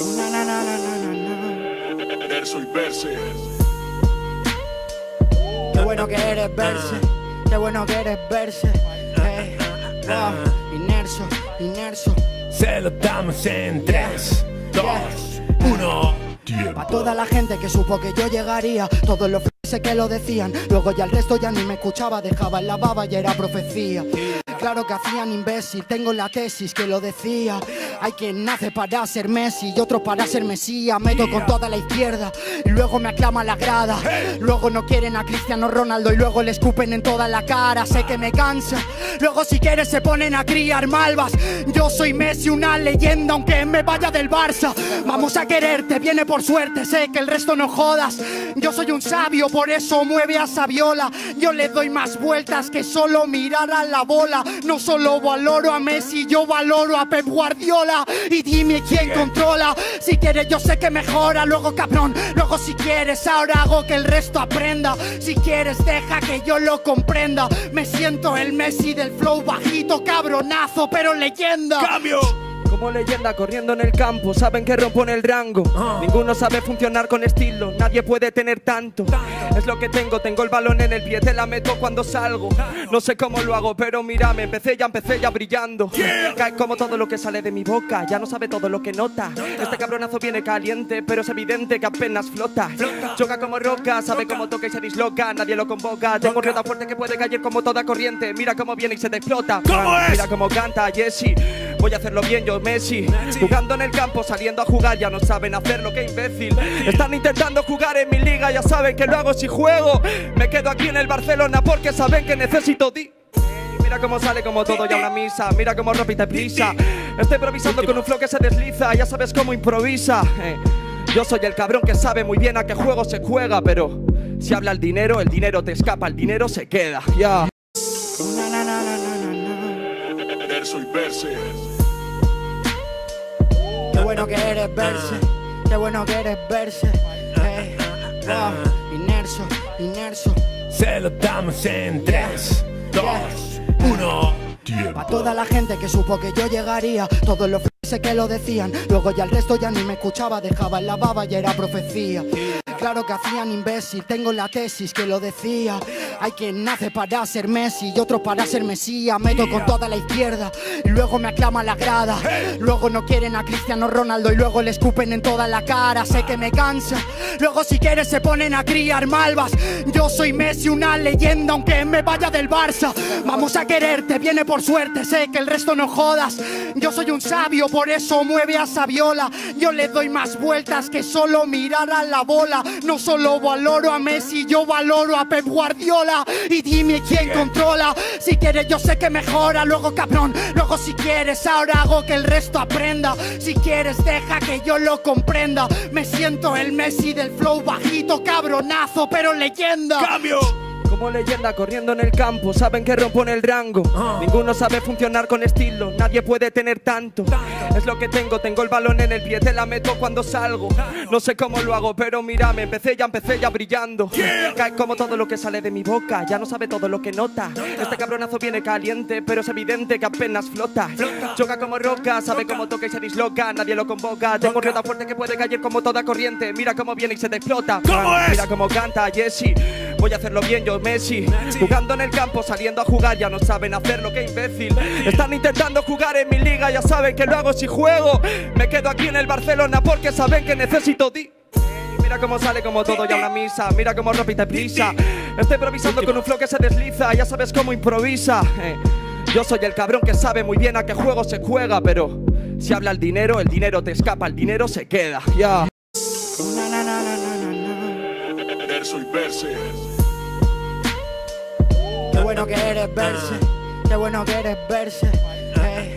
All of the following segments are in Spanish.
Na, na, na, na, na, na, na. Verso y verse. Qué bueno que eres verse, qué bueno que eres verse. Hey, wow, Inerso, inerso. Se lo damos en 3, 2, 1. Pa' toda la gente que supo que yo llegaría, todos los f que lo decían, luego ya el resto ya ni me escuchaba, dejaba en la baba y era profecía. Claro que hacían imbécil, tengo la tesis que lo decía. Hay quien nace para ser Messi y otro para ser Mesías. Meto con toda la izquierda y luego me aclama la grada. Luego no quieren a Cristiano Ronaldo y luego le escupen en toda la cara. Sé que me cansa. Luego si quieres se ponen a criar malvas. Yo soy Messi, una leyenda, aunque me vaya del Barça. Vamos a quererte, viene por suerte, sé que el resto no jodas. Yo soy un sabio, por eso mueve a Saviola. Yo le doy más vueltas que solo mirar a la bola. No solo valoro a Messi, yo valoro a Pep Guardiola. Y dime quién controla. Si quieres, yo sé que mejora. Luego, cabrón, luego si quieres, ahora hago que el resto aprenda. Si quieres, deja que yo lo comprenda. Me siento el Messi del flow bajito, cabronazo, pero leyenda. ¡Cambio! Como leyenda corriendo en el campo, saben que rompo en el rango. Ninguno sabe funcionar con estilo, nadie puede tener tanto. Es lo que tengo, tengo el balón en el pie, te la meto cuando salgo. No sé cómo lo hago, pero mírame, empecé ya, empecé ya brillando. Cae como todo lo que sale de mi boca, ya no sabe todo lo que nota. Este cabronazo viene caliente, pero es evidente que apenas flota. Choca como roca, sabe cómo toca y se disloca, nadie lo convoca. Tengo tan fuerte que puede caer como toda corriente. Mira cómo viene y se te explota. ¿Cómo es? Mira cómo canta Jesse. Voy a hacerlo bien yo, Messi. Jugando en el campo, saliendo a jugar, ya no saben hacerlo, qué imbécil. Están intentando jugar en mi liga, ya saben que lo hago si juego. Me quedo aquí en el Barcelona porque saben que necesito di. Mira cómo sale como todo ya una misa, mira cómo repite prisa. Estoy improvisando con un flow que se desliza, ya sabes cómo improvisa. Eh, Yo soy el cabrón que sabe muy bien a qué juego se juega, pero si habla el dinero, el dinero te escapa, el dinero se queda. Ya. Na. Verso y verse. Qué bueno que eres verse, qué bueno que eres verse. Hey, wow, Inerso, inerso. Se lo damos en 3, 2, 1. Pa' toda la gente que supo que yo llegaría, todos los f que lo decían, luego ya el resto ya ni me escuchaba, dejaba en la baba y era profecía. Claro que hacían imbécil, tengo la tesis que lo decía. Hay quien nace para ser Messi y otro para ser Mesías. Meto con toda la izquierda y luego me aclama la grada. Luego no quieren a Cristiano Ronaldo y luego le escupen en toda la cara. Sé que me cansa. Luego si quieres se ponen a criar malvas. Yo soy Messi, una leyenda, aunque me vaya del Barça. Vamos a quererte, viene por suerte, sé que el resto no jodas. Yo soy un sabio, eso mueve a Saviola. Yo le doy más vueltas que solo mirar a la bola. No solo valoro a Messi, yo valoro a Pep Guardiola. Y dime quién controla. Si quieres, yo sé que mejora. Luego, cabrón, luego si quieres, ahora hago que el resto aprenda. Si quieres, deja que yo lo comprenda. Me siento el Messi del flow bajito, cabronazo, pero leyenda. ¡Cambio! Como leyenda corriendo en el campo, saben que rompo en el rango. Ninguno sabe funcionar con estilo, nadie puede tener tanto. Es lo que tengo, tengo el balón en el pie, te la meto cuando salgo. No sé cómo lo hago, pero mírame, empecé ya, empecé ya brillando. Cae como todo lo que sale de mi boca, ya no sabe todo lo que nota. Este cabronazo viene caliente, pero es evidente que apenas flota. Choca como roca, sabe cómo toca y se disloca, nadie lo convoca. Tengo tan fuerte que puede caer como toda corriente. Mira cómo viene y se te explota. ¿Cómo es? Mira cómo canta Jesse. Voy a hacerlo bien yo, Messi. Jugando en el campo, saliendo a jugar, ya no saben hacerlo, qué imbécil. Están intentando jugar en mi liga, ya saben que lo hago si juego. Me quedo aquí en el Barcelona porque saben que necesito di. Mira cómo sale como todo ya una misa, mira cómo repite prisa. Estoy improvisando con un flow que se desliza, ya sabes cómo improvisa. Eh, Yo soy el cabrón que sabe muy bien a qué juego se juega, pero si habla el dinero, el dinero te escapa, el dinero se queda. Ya. Na. Verso y verse. Qué bueno que eres verse, qué bueno que eres verse. Hey,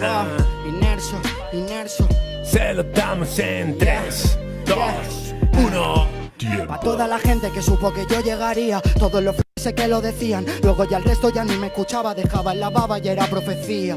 wow, Inerso, inerso. Se lo damos en 3, 2, 1. Pa' toda la gente que supo que yo llegaría, todos los f que lo decían, luego ya el resto ya ni me escuchaba, dejaba en la baba y era profecía.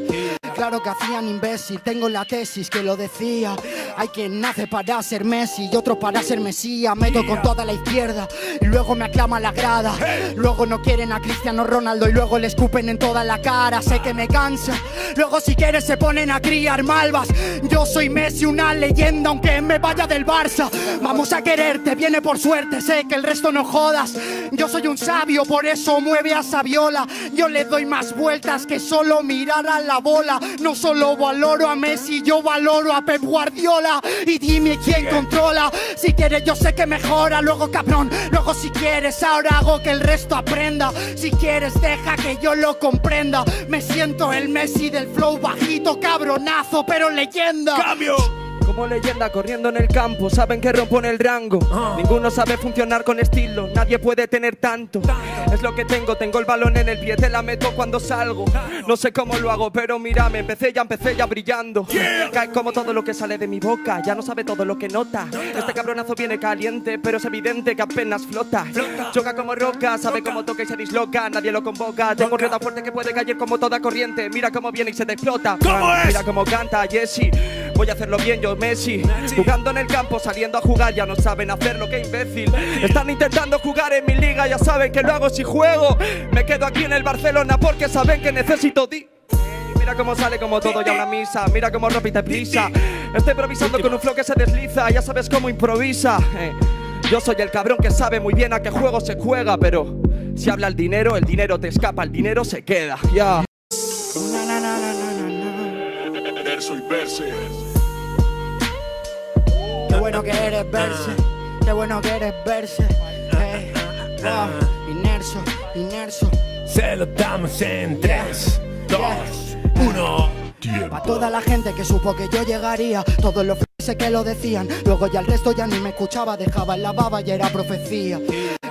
Claro que hacían imbécil, tengo la tesis que lo decía. Hay quien nace para ser Messi y otro para ser Mesías. Meto con toda la izquierda y luego me aclama la grada. Luego no quieren a Cristiano Ronaldo y luego le escupen en toda la cara. Sé que me cansa. Luego si quieres se ponen a criar malvas. Yo soy Messi, una leyenda, aunque me vaya del Barça. Vamos a quererte, viene por suerte, sé que el resto no jodas. Yo soy un sabio, eso mueve a Saviola. Yo le doy más vueltas que solo mirar a la bola. No solo valoro a Messi, yo valoro a Pep Guardiola. Y dime quién controla. Si quieres, yo sé que mejora. Luego, cabrón, luego si quieres, ahora hago que el resto aprenda. Si quieres, deja que yo lo comprenda. Me siento el Messi del flow bajito, cabronazo, pero leyenda. ¡Cambio! Como leyenda corriendo en el campo, saben que rompo en el rango. Ninguno sabe funcionar con estilo, nadie puede tener tanto. Es lo que tengo, tengo el balón en el pie, te la meto cuando salgo. No sé cómo lo hago, pero mírame, empecé ya, empecé ya brillando. Cae como todo lo que sale de mi boca, ya no sabe todo lo que nota. Este cabronazo viene caliente, pero es evidente que apenas flota. Choca como roca, sabe cómo toca y se disloca, nadie lo convoca. Tengo tan fuerte que puede caer como toda corriente. Mira cómo viene y se te explota. ¿Cómo es? Mira cómo canta Jesse. Voy a hacerlo bien yo, Messi. Jugando en el campo, saliendo a jugar, ya no saben hacerlo, qué imbécil. Están intentando jugar en mi liga, ya saben que lo hago si juego. Me quedo aquí en el Barcelona porque saben que necesito di. Mira cómo sale como todo ya una misa, mira cómo repite prisa. Estoy improvisando con un flow que se desliza, ya sabes cómo improvisa. Eh, Yo soy el cabrón que sabe muy bien a qué juego se juega, pero si habla el dinero, el dinero te escapa, el dinero se queda. Ya. Na. Verso y verse. Qué bueno que eres verse, qué bueno que eres verse. Hey, wow, Inerso, inerso. Se lo damos en 3, 2, 1. Pa' toda la gente que supo que yo llegaría, todos los f que lo decían, luego ya el resto ya ni me escuchaba, dejaba en la baba y era profecía.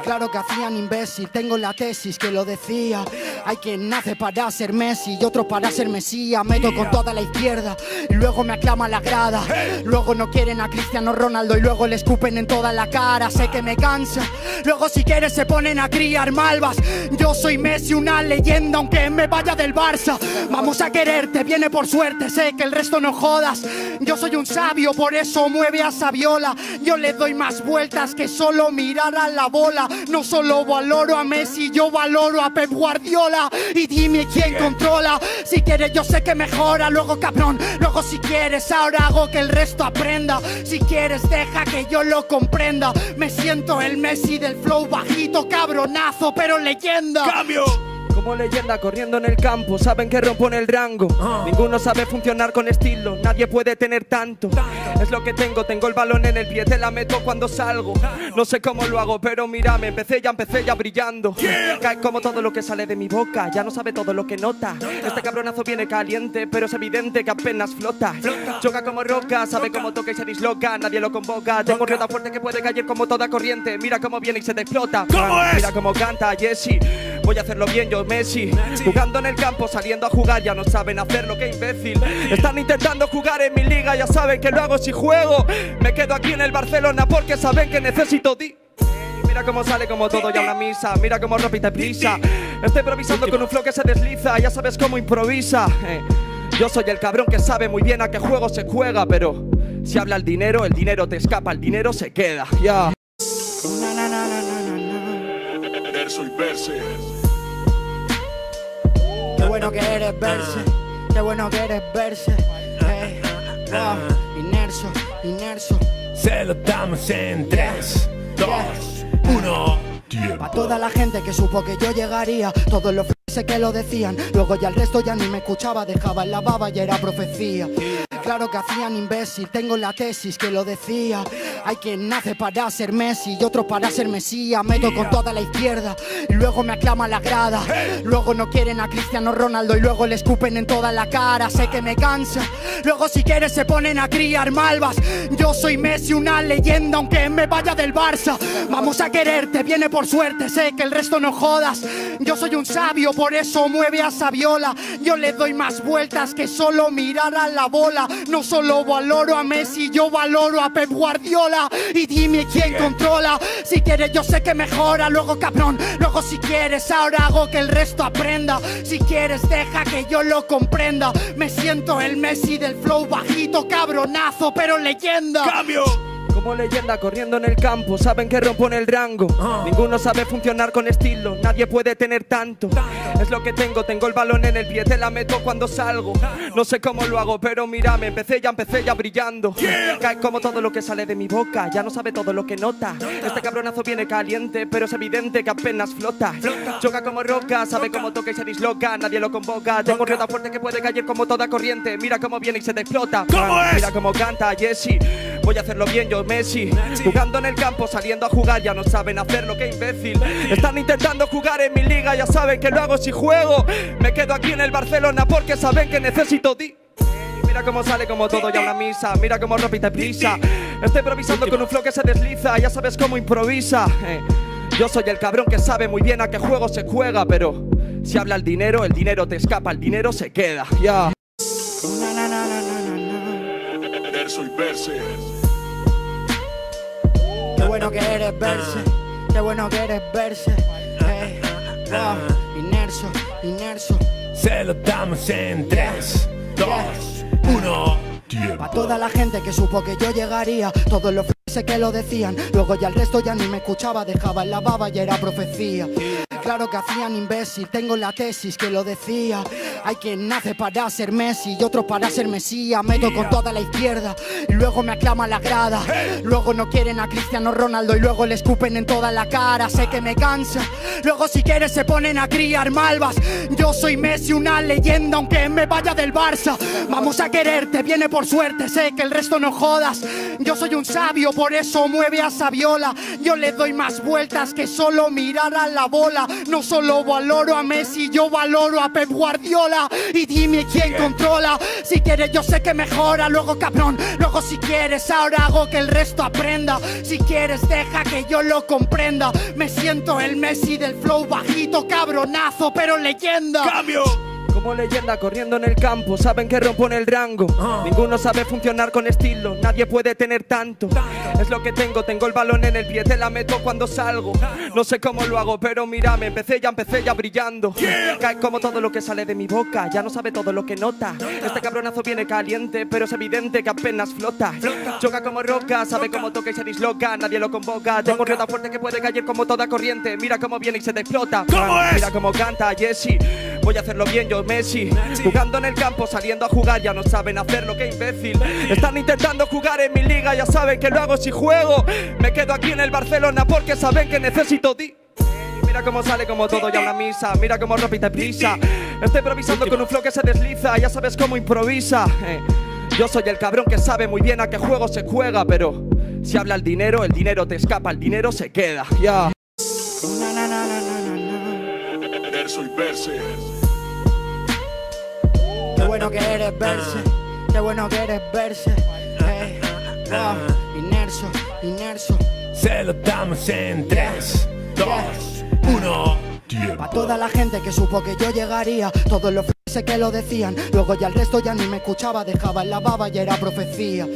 Claro que hacían imbécil, tengo la tesis que lo decía. Hay quien nace para ser Messi y otro para ser Mesías. Meto con toda la izquierda y luego me aclama la grada. Luego no quieren a Cristiano Ronaldo y luego le escupen en toda la cara. Sé que me cansa. Luego si quieres se ponen a criar malvas. Yo soy Messi, una leyenda, aunque me vaya del Barça. Vamos a quererte, viene por suerte, sé que el resto no jodas. Yo soy un sabio, por eso mueve a Saviola. Yo le doy más vueltas que solo mirar a la bola. No solo valoro a Messi, yo valoro a Pep Guardiola. Y dime quién controla. Si quieres, yo sé que mejora. Luego, cabrón, luego si quieres, ahora hago que el resto aprenda. Si quieres, deja que yo lo comprenda. Me siento el Messi del flow bajito, cabronazo, pero leyenda. ¡Cambio! Como leyenda corriendo en el campo, saben que rompo en el rango. Ninguno sabe funcionar con estilo, nadie puede tener tanto. Es lo que tengo, tengo el balón en el pie, te la meto cuando salgo. No sé cómo lo hago, pero mírame, empecé ya, empecé ya brillando. Cae como todo lo que sale de mi boca, ya no sabe todo lo que nota. Este cabronazo viene caliente, pero es evidente que apenas flota. Choca como roca, sabe cómo toca y se disloca, nadie lo convoca. Tengo un río tan fuerte que puede caer como toda corriente. Mira cómo viene y se te explota. ¿Cómo es? Mira cómo canta Jesse. Voy a hacerlo bien yo, Messi. Jugando en el campo, saliendo a jugar, ya no saben hacerlo, qué imbécil. Están intentando jugar en mi liga, ya saben que lo hago si juego. Me quedo aquí en el Barcelona porque saben que necesito di. Mira cómo sale como todo ya una misa, mira cómo repite prisa. Estoy improvisando con un flow que se desliza, ya sabes cómo improvisa. Eh, Yo soy el cabrón que sabe muy bien a qué juego se juega, pero si habla el dinero, el dinero te escapa, el dinero se queda. Ya. Verso y verse. Qué bueno que eres verse, qué bueno que eres verse. Hey, wow, Inerso, inerso. Se lo damos en 3, 2, 1. Pa' toda la gente que supo que yo llegaría, todos los f que lo decían, luego ya el resto ya ni me escuchaba, dejaba en la baba y era profecía. Claro que hacían imbécil, tengo la tesis que lo decía. Hay quien nace para ser Messi y otro para ser Mesías. Meto con toda la izquierda y luego me aclama la grada. Luego no quieren a Cristiano Ronaldo y luego le escupen en toda la cara. Sé que me cansa. Luego si quieres se ponen a criar malvas. Yo soy Messi, una leyenda, aunque me vaya del Barça. Vamos a quererte, viene por suerte, sé que el resto no jodas. Yo soy un sabio, por eso mueve a Saviola. Yo le doy más vueltas que solo mirar a la bola. No solo valoro a Messi, yo valoro a Pep Guardiola. Y dime quién controla. Si quieres, yo sé que mejora. Luego, cabrón, luego si quieres, ahora hago que el resto aprenda. Si quieres, deja que yo lo comprenda. Me siento el Messi del flow bajito, cabronazo, pero leyenda. ¡Cambio! Como leyenda corriendo en el campo, saben que rompo en el rango. Ninguno sabe funcionar con estilo, nadie puede tener tanto. Es lo que tengo, tengo el balón en el pie, te la meto cuando salgo. No sé cómo lo hago, pero mírame, empecé ya, empecé ya brillando. Cae como todo lo que sale de mi boca, ya no sabe todo lo que nota. Este cabronazo viene caliente, pero es evidente que apenas flota. Choca como roca, sabe cómo toca y se disloca, nadie lo convoca. Tengo un fuerte que puede caer como toda corriente, mira cómo viene y se te explota. ¿Cómo es? Mira cómo canta Jesse, voy a hacerlo bien yo, Jugando en el campo, saliendo a jugar, ya no saben hacerlo, qué imbécil. Están intentando jugar en mi liga, ya saben que lo hago si juego. Me quedo aquí en el Barcelona porque saben que necesito ti. Mira cómo sale como todo ya una misa, mira cómo repite prisa. Estoy improvisando con un flow que se desliza, ya sabes cómo improvisa. Eh, Yo soy el cabrón que sabe muy bien a qué juego se juega, pero si habla el dinero, el dinero te escapa, el dinero se queda. Ya. Na. Verso y verse. Qué bueno que eres verse, qué bueno que eres verse. Hey, wow, inmerso, inmerso. Se lo damos en 3, 2, 1. Pa' toda la gente que supo que yo llegaría, todos los sé que lo decían. Luego ya el resto ya ni me escuchaba, dejaba en la baba y era profecía. Claro que hacían imbécil, tengo la tesis que lo decía. Hay quien nace para ser Messi y otro para ser Mesías. Meto con toda la izquierda y luego me aclama la grada. Luego no quieren a Cristiano Ronaldo y luego le escupen en toda la cara. Sé que me cansa. Luego si quieres se ponen a criar malvas. Yo soy Messi, una leyenda aunque me vaya del Barça. Vamos a quererte, viene por suerte, sé que el resto no jodas. Yo soy un sabio, por eso mueve a Saviola. Yo le doy más vueltas que solo mirar a la bola. No solo valoro a Messi, yo valoro a Pep Guardiola. Y dime quién controla. Si quieres, yo sé que mejora. Luego, cabrón, luego si quieres, ahora hago que el resto aprenda. Si quieres, deja que yo lo comprenda. Me siento el Messi del flow bajito, cabronazo, pero leyenda. ¡Cambio! Como leyenda corriendo en el campo, saben que rompo en el rango. Ninguno sabe funcionar con estilo, nadie puede tener tanto. Es lo que tengo, tengo el balón en el pie, te la meto cuando salgo. No sé cómo lo hago, pero mírame, empecé ya, empecé ya brillando. Cae como todo lo que sale de mi boca, ya no sabe todo lo que nota. Este cabronazo viene caliente, pero es evidente que apenas flota. Choca como roca, sabe cómo toca y se disloca, nadie lo convoca. Tengo un reta fuerte que puede caer como toda corriente, mira cómo viene y se te explota. ¿Cómo es? Mira cómo canta Jesse, voy a hacerlo bien yo, Messi. Jugando en el campo, saliendo a jugar, ya no saben hacerlo, qué imbécil. Están intentando jugar en mi liga, ya saben que lo hago si juego. Me quedo aquí en el Barcelona porque saben que necesito ti. Mira cómo sale como todo ya una misa, mira cómo repite prisa. Estoy improvisando con un flow que se desliza, ya sabes cómo improvisa. Eh, Yo soy el cabrón que sabe muy bien a qué juego se juega, pero si habla el dinero, el dinero te escapa, el dinero se queda. Ya. Verso y verse. Qué bueno que eres verse, qué bueno que eres verse. Hey, wow, inmerso, inmerso. Se lo damos en 3, 2, 1. Pa' toda la gente que supo que yo llegaría, todos los sé que lo decían. Luego ya el resto ya ni me escuchaba, dejaba en la baba y era profecía.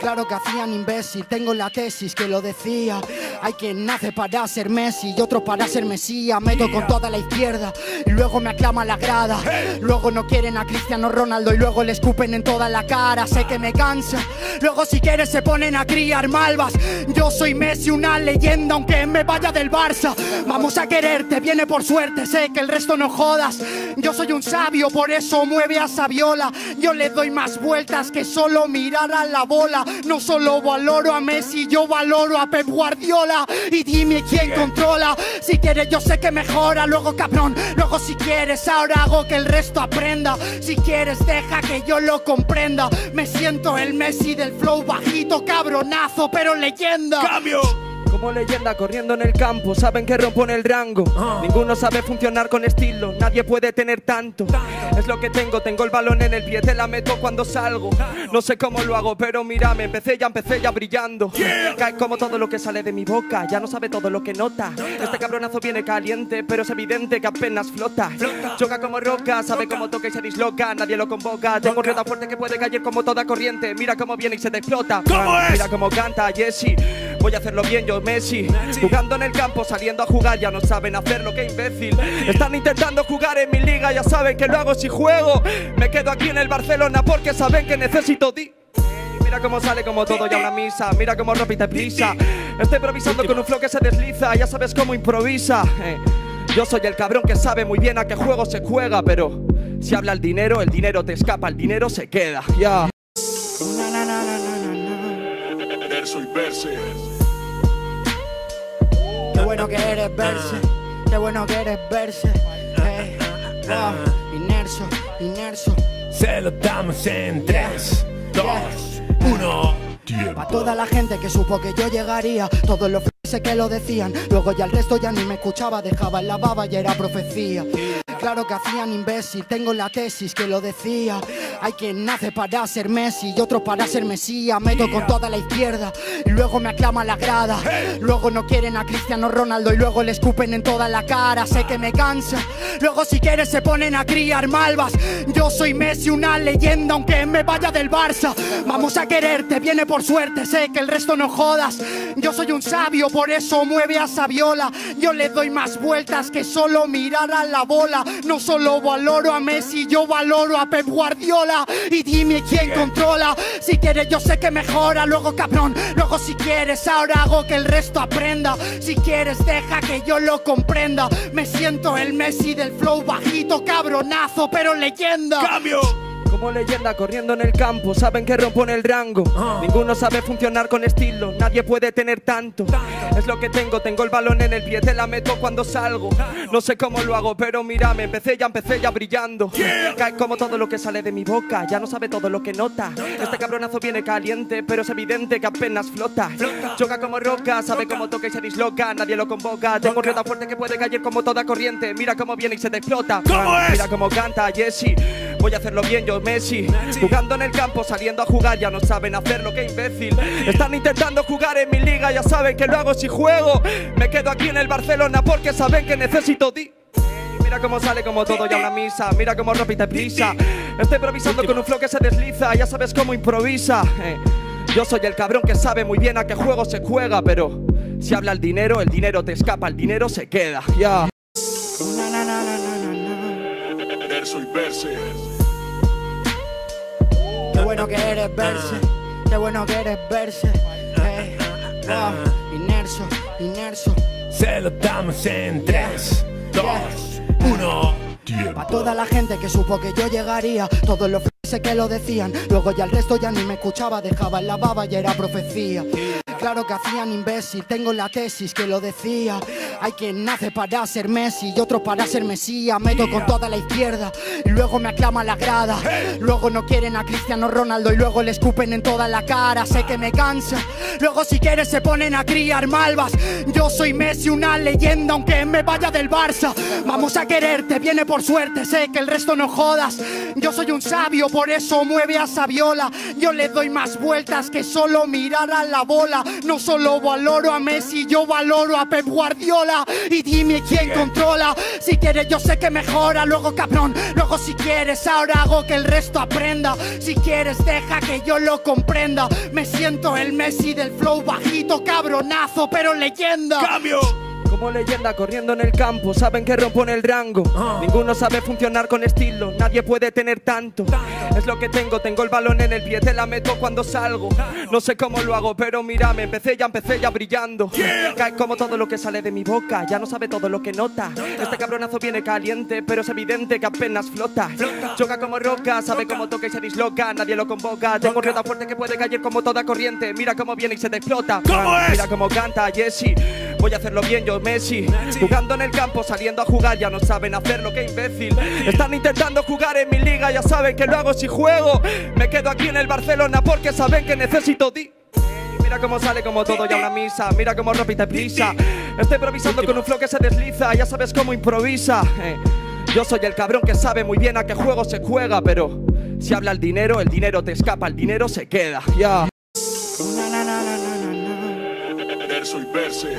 Claro que hacían imbécil, tengo la tesis que lo decía. Hay quien nace para ser Messi y otro para ser Mesías. Meto con toda la izquierda y luego me aclama la grada. Luego no quieren a Cristiano Ronaldo y luego le escupen en toda la cara. Sé que me cansa. Luego si quieres se ponen a criar malvas. Yo soy Messi, una leyenda aunque me vaya del Barça. Vamos a quererte, viene por suerte, sé que el resto no jodas. Yo soy un sabio, por eso mueve a Saviola. Yo le doy más vueltas que solo mirar a la bola. No solo valoro a Messi, yo valoro a Pep Guardiola. Y dime quién controla. Si quieres, yo sé que mejora. Luego, cabrón, luego si quieres, ahora hago que el resto aprenda. Si quieres, deja que yo lo comprenda. Me siento el Messi del flow bajito, cabronazo, pero leyenda. ¡Cambio! Como leyenda corriendo en el campo, saben que rompo en el rango. Ninguno sabe funcionar con estilo, nadie puede tener tanto. Es lo que tengo, tengo el balón en el pie, te la meto cuando salgo. No sé cómo lo hago, pero mírame, empecé ya, empecé ya brillando. Cae como todo lo que sale de mi boca, ya no sabe todo lo que nota. Este cabronazo viene caliente, pero es evidente que apenas flota. Choca como roca, sabe cómo toca y se disloca, nadie lo convoca. Tengo un tan fuerte que puede caer como toda corriente. Mira cómo viene y se te explota. Mira cómo canta Jesse. Voy a hacerlo bien yo, Messi. Jugando en el campo, saliendo a jugar, ya no saben hacerlo, qué imbécil. Están intentando jugar en mi liga, ya saben que lo hago si juego. Me quedo aquí en el Barcelona porque saben que necesito ti. Mira cómo sale como todo ya una misa, mira cómo repite prisa. Estoy improvisando con un flow que se desliza, ya sabes cómo improvisa. Eh, yo soy el cabrón que sabe muy bien a qué juego se juega, pero si habla el dinero, el dinero te escapa, el dinero se queda. Ya. Verso y verse. Qué bueno que eres verse, qué bueno que eres verse. Hey, wow, Inerso, inerso. Se lo damos en 3, 2, 1. Pa' toda la gente que supo que yo llegaría, todos los sé que lo decían, luego ya el resto ya ni me escuchaba, dejaba en la baba y era profecía. Claro que hacían imbécil, tengo la tesis que lo decía. Hay quien nace para ser Messi y otro para ser Mesías. Meto con toda la izquierda y luego me aclama la grada. Luego no quieren a Cristiano Ronaldo y luego le escupen en toda la cara. Sé que me cansa. Luego si quieres se ponen a criar malvas. Yo soy Messi, una leyenda aunque me vaya del Barça. Vamos a quererte, viene por suerte, sé que el resto no jodas. Yo soy un sabio, por eso mueve a Saviola. Yo le doy más vueltas que solo mirar a la bola. No solo valoro a Messi, yo valoro a Pep Guardiola. Y dime quién controla. Si quieres, yo sé que mejora. Luego, cabrón, luego si quieres, ahora hago que el resto aprenda. Si quieres, deja que yo lo comprenda. Me siento el Messi del flow bajito, cabronazo, pero leyenda. ¡Cambio! Como leyenda corriendo en el campo, saben que rompo en el rango. Ninguno sabe funcionar con estilo, nadie puede tener tanto. Es lo que tengo, tengo el balón en el pie, te la meto cuando salgo. No sé cómo lo hago, pero mírame, empecé ya, empecé ya brillando. Cae como todo lo que sale de mi boca, ya no sabe todo lo que nota. Este cabronazo viene caliente, pero es evidente que apenas flota. Choca como roca, sabe cómo toca y se disloca, nadie lo convoca. Tengo un tan fuerte que puede caer como toda corriente. Mira cómo viene y se te explota. Mira cómo canta Jesse. Voy a hacerlo bien yo, Messi. Jugando en el campo, saliendo a jugar, ya no saben hacerlo, qué imbécil. Están intentando jugar en mi liga, ya saben que lo hago si juego. Me quedo aquí en el Barcelona porque saben que necesito ti. Mira cómo sale como todo ya una misa, mira cómo repite prisa. Estoy improvisando con un flow que se desliza, ya sabes cómo improvisa. Eh, yo soy el cabrón que sabe muy bien a qué juego se juega, pero si habla el dinero, el dinero te escapa, el dinero se queda. Ya. Verso y verse. Qué bueno que eres verse, qué bueno que eres verse. Hey, wow, Inerso, inerso. Se lo damos en 3, 2, 1. Pa' toda la gente que supo que yo llegaría, todos los sé que lo decían, luego ya el resto ya ni me escuchaba, dejaba en la baba y era profecía. Claro que hacían imbécil, tengo la tesis que lo decía. Hay quien nace para ser Messi y otro para ser Mesías. Meto con toda la izquierda y luego me aclama la grada. Luego no quieren a Cristiano Ronaldo y luego le escupen en toda la cara. Sé que me cansa. Luego si quieres se ponen a criar malvas. Yo soy Messi, una leyenda aunque me vaya del Barça. Vamos a quererte, viene por suerte, sé que el resto no jodas. Yo soy un sabio, por eso mueve a Saviola. Yo le doy más vueltas que solo mirar a la bola. No solo valoro a Messi, yo valoro a Pep Guardiola. Y dime quién controla. Si quieres, yo sé que mejora. Luego, cabrón, luego si quieres, ahora hago que el resto aprenda. Si quieres, deja que yo lo comprenda. Me siento el Messi del flow bajito, cabronazo, pero leyenda. ¡Cambio! Como leyenda corriendo en el campo, saben que rompo en el rango. Ninguno sabe funcionar con estilo, nadie puede tener tanto. Es lo que tengo, tengo el balón en el pie, te la meto cuando salgo. No sé cómo lo hago, pero mírame, empecé ya, empecé ya brillando. Cae como todo lo que sale de mi boca, ya no sabe todo lo que nota. Este cabronazo viene caliente, pero es evidente que apenas flota. Choca como roca, sabe cómo toca y se disloca, nadie lo convoca. Tengo un tan fuerte que puede caer como toda corriente. Mira cómo viene y se te explota. Mira cómo canta Jesse. Voy a hacerlo bien yo, Messi. Jugando en el campo, saliendo a jugar, ya no saben hacerlo, qué imbécil. Están intentando jugar en mi liga, ya saben que lo hago si juego. Me quedo aquí en el Barcelona porque saben que necesito ti. Mira cómo sale como todo ya una misa, mira cómo repite prisa. Estoy improvisando con un flow que se desliza, ya sabes cómo improvisa. Eh, Yo soy el cabrón que sabe muy bien a qué juego se juega, pero si habla el dinero, el dinero te escapa, el dinero se queda. Ya. Na, na, na, na, na, na, na. Verso y verse.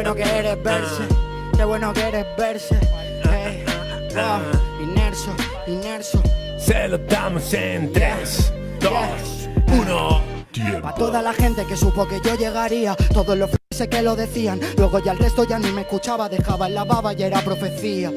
Qué bueno que eres verse, qué bueno que eres verse. Hey, wow, Inerso, inerso. Se lo damos en 3, 2, 1. Pa' toda la gente que supo que yo llegaría, todos los que lo decían, luego ya el resto ya ni me escuchaba, dejaba en la baba y era profecía.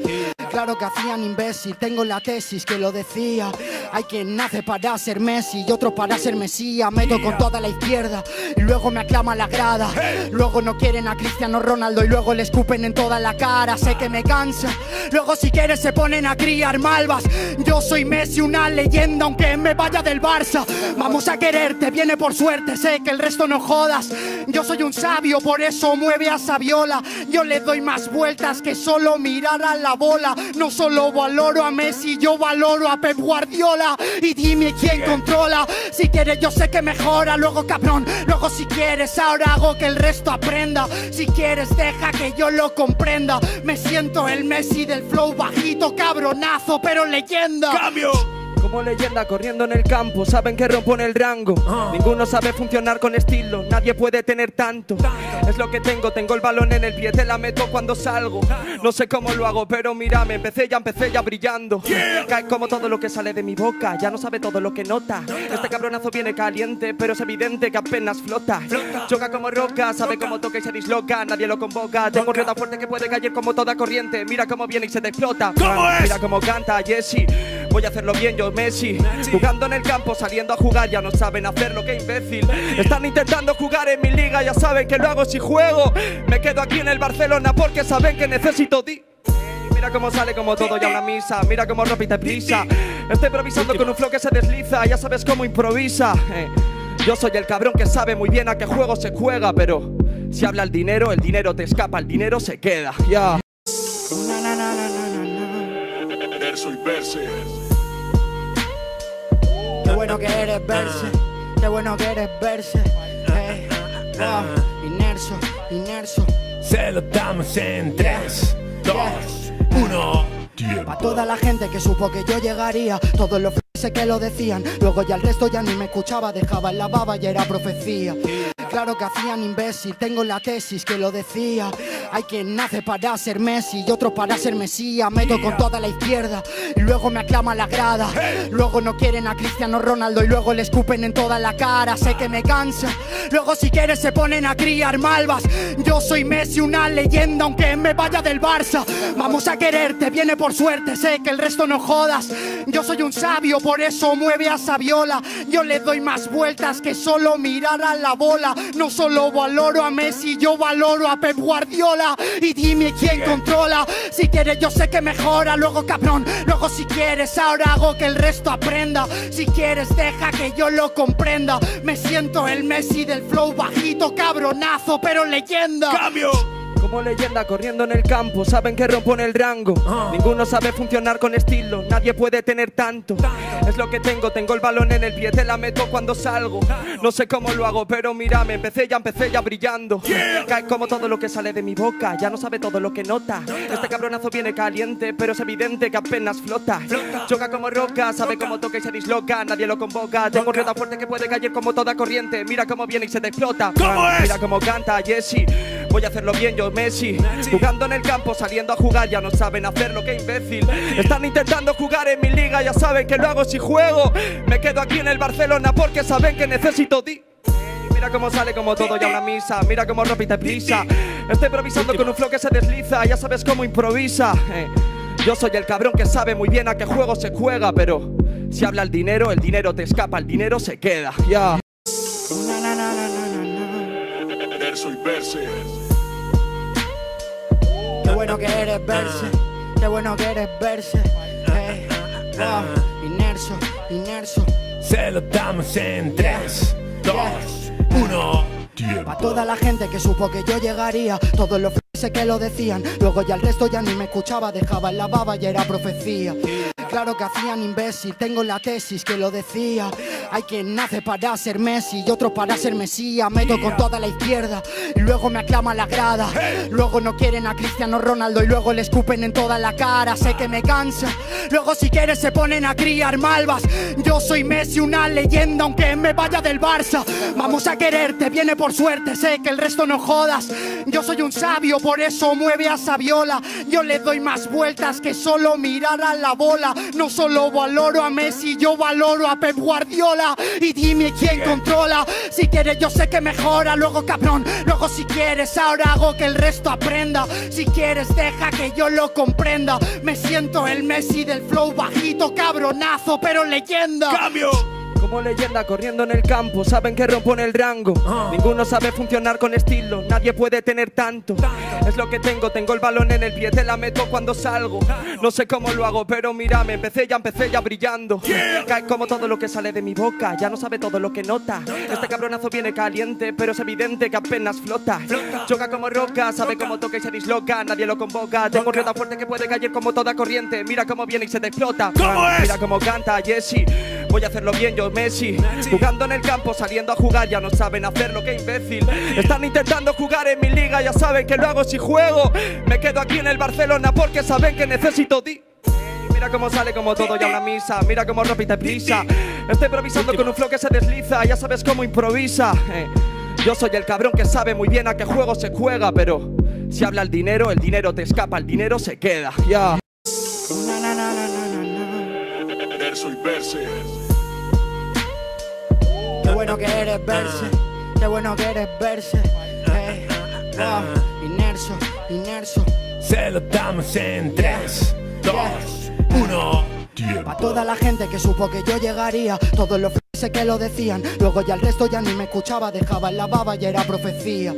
Claro que hacían imbécil, tengo la tesis que lo decía. Hay quien nace para ser Messi y otro para ser Mesías. Meto con toda la izquierda y luego me aclama la grada. Luego no quieren a Cristiano Ronaldo y luego le escupen en toda la cara. Sé que me cansa. Luego si quieres se ponen a criar malvas. Yo soy Messi, una leyenda, aunque me vaya del Barça. Vamos a quererte, viene por suerte, sé que el resto no jodas. Yo soy un sabio, por eso mueve a Saviola. Yo le doy más vueltas que solo mirar a la bola. No solo valoro a Messi, yo valoro a Pep Guardiola. Y dime quién controla. Si quieres, yo sé que mejora. Luego, cabrón, luego si quieres, ahora hago que el resto aprenda. Si quieres, deja que yo lo comprenda. Me siento el Messi del flow bajito, cabronazo, pero leyenda. ¡Cambio! Como leyenda corriendo en el campo, saben que rompo en el rango. Ninguno sabe funcionar con estilo, nadie puede tener tanto. Es lo que tengo, tengo el balón en el pie, te la meto cuando salgo. No sé cómo lo hago, pero mírame, empecé ya, empecé ya brillando. Cae como todo lo que sale de mi boca, ya no sabe todo lo que nota. Este cabronazo viene caliente, pero es evidente que apenas flota. Choca como roca, sabe cómo toca y se disloca, nadie lo convoca. Tengo rueda fuerte que puede caer como toda corriente, mira cómo viene y se te explota. ¿Cómo es? Mira cómo canta Jesse. Voy a hacerlo bien yo, Messi. Jugando en el campo, saliendo a jugar, ya no saben hacerlo, qué imbécil. Están intentando jugar en mi liga, ya saben que lo hago si juego. Me quedo aquí en el Barcelona porque saben que necesito di. Mira cómo sale como todo ya una misa, mira cómo repite prisa. Estoy improvisando con un flow que se desliza, ya sabes cómo improvisa. Eh, Yo soy el cabrón que sabe muy bien a qué juego se juega, pero si habla el dinero, el dinero te escapa, el dinero se queda. Ya. Verso y verse. Qué bueno que eres verse, qué bueno que eres verse. Hey, wow, Inerso, inerso. Se lo damos en 3, 2, 1. Pa' toda la gente que supo que yo llegaría, todos los que lo decían, luego ya el resto ya ni me escuchaba, dejaba en la baba y era profecía. Claro que hacían imbécil, tengo la tesis que lo decía. Hay quien nace para ser Messi y otro para ser Mesías. Meto con toda la izquierda y luego me aclama la grada. Luego no quieren a Cristiano Ronaldo y luego le escupen en toda la cara. Sé que me cansa. Luego si quieres se ponen a criar malvas. Yo soy Messi, una leyenda, aunque me vaya del Barça. Vamos a quererte, viene por suerte, sé que el resto no jodas. Yo soy un sabio, por eso mueve a Saviola. Yo le doy más vueltas que solo mirar a la bola. No solo valoro a Messi, yo valoro a Pep Guardiola. Y dime quién controla. Si quieres, yo sé que mejora. Luego, cabrón, luego si quieres, ahora hago que el resto aprenda. Si quieres, deja que yo lo comprenda. Me siento el Messi del flow bajito, cabronazo, pero leyenda. ¡Cambio! Como leyenda corriendo en el campo, saben que rompo en el rango. Ninguno sabe funcionar con estilo, nadie puede tener tanto. Es lo que tengo, tengo el balón en el pie, te la meto cuando salgo. No sé cómo lo hago, pero mírame, empecé ya, empecé ya brillando. Cae como todo lo que sale de mi boca, ya no sabe todo lo que nota. Este cabronazo viene caliente, pero es evidente que apenas flota. Choca como roca, sabe cómo toca y se disloca, nadie lo convoca. Tengo rueda fuerte que puede caer como toda corriente, mira cómo viene y se te explota. ¿Cómo es? Mira cómo canta Jesse. Voy a hacerlo bien yo, Messi. Jugando en el campo, saliendo a jugar, ya no saben hacerlo, qué imbécil. Están intentando jugar en mi liga, ya saben que lo hago si juego. Me quedo aquí en el Barcelona porque saben que necesito di. Mira cómo sale como todo ya una misa, mira cómo repite prisa. Estoy improvisando con un flow que se desliza, ya sabes cómo improvisa. Eh, Yo soy el cabrón que sabe muy bien a qué juego se juega, pero si habla el dinero, el dinero te escapa, el dinero se queda. Ya. Na. Verso y verse. Qué bueno que eres verse, qué bueno que eres verse. Hey, wow, Inerso, inerso. Se lo damos en 3, 2, 1. Pa' toda la gente que supo que yo llegaría, todos los que lo decían, luego ya el resto ya ni me escuchaba, dejaba en la baba y era profecía. Claro que hacían imbécil, tengo la tesis que lo decía. Hay quien nace para ser Messi y otro para ser Mesías. Meto con toda la izquierda y luego me aclama la grada. Luego no quieren a Cristiano Ronaldo y luego le escupen en toda la cara. Sé que me cansa. Luego si quieres se ponen a criar malvas. Yo soy Messi, una leyenda aunque me vaya del Barça. Vamos a quererte, viene por suerte. Sé que el resto no jodas. Yo soy un sabio, por eso mueve a Saviola. Yo le doy más vueltas que solo mirar a la bola. No solo valoro a Messi, yo valoro a Pep Guardiola. Y dime quién controla. Si quieres, yo sé que mejora. Luego, cabrón, luego si quieres, ahora hago que el resto aprenda. Si quieres, deja que yo lo comprenda. Me siento el Messi del flow bajito, cabronazo, pero leyenda. ¡Cambio! Como leyenda corriendo en el campo, saben que rompo en el rango. Ninguno sabe funcionar con estilo, nadie puede tener tanto. Es lo que tengo, tengo el balón en el pie, te la meto cuando salgo. No sé cómo lo hago, pero mira, me empecé ya, empecé ya brillando. Cae como todo lo que sale de mi boca, ya no sabe todo lo que nota. Este cabronazo viene caliente, pero es evidente que apenas flota. Choca como roca, sabe cómo toca y se disloca, nadie lo convoca. Tengo rueda fuerte que puede caer como toda corriente. Mira cómo viene y se te explota. ¿Cómo es? Mira cómo canta Jesse. Voy a hacerlo bien yo, Messi. Jugando en el campo, saliendo a jugar, ya no saben hacerlo, qué imbécil. Están intentando jugar en mi liga, ya saben que lo hago si juego. Me quedo aquí en el Barcelona porque saben que necesito di. Mira cómo sale como todo ya una misa, mira cómo repite prisa. Estoy improvisando con un flow que se desliza, ya sabes cómo improvisa. Eh, Yo soy el cabrón que sabe muy bien a qué juego se juega, pero si habla el dinero, el dinero te escapa, el dinero se queda. Ya. Na, na, na, na, na, na, na. Verso y verse. Qué bueno que eres verse, qué bueno que eres verse. Hey, wow, Inerso, inerso. Se lo damos en 3, 2, 1. Pa' toda la gente que supo que yo llegaría, todos los que lo decían. Luego ya el resto ya ni me escuchaba, dejaba en la baba y era profecía.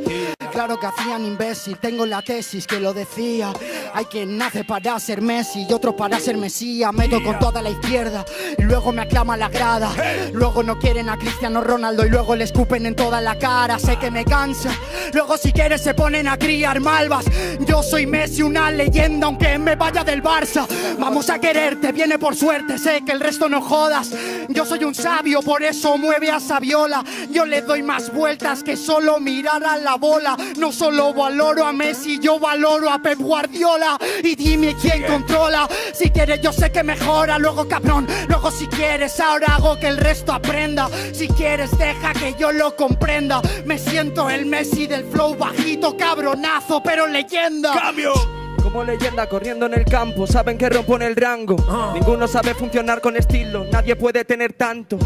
Claro que hacían imbécil, tengo la tesis que lo decía. Hay quien nace para ser Messi y otro para ser Mesías. Meto con toda la izquierda y luego me aclama la grada. Luego no quieren a Cristiano Ronaldo y luego le escupen en toda la cara. Sé que me cansa. Luego si quieres se ponen a criar malvas. Yo soy Messi, una leyenda aunque me vaya del Barça. Vamos a quererte, viene por suerte. Sé que el resto no jodas. Yo soy un sabio, por eso mueve a Saviola. Yo le doy más vueltas que solo mirar a la bola. No solo valoro a Messi, yo valoro a Pep Guardiola. Y dime quién controla. Si quieres, yo sé que mejora. Luego, cabrón, luego si quieres, ahora hago que el resto aprenda. Si quieres, deja que yo lo comprenda. Me siento el Messi del flow bajito, cabronazo, pero leyenda. ¡Cambio! Como leyenda corriendo en el campo, saben que rompo en el rango. Ninguno sabe funcionar con estilo, nadie puede tener tanto.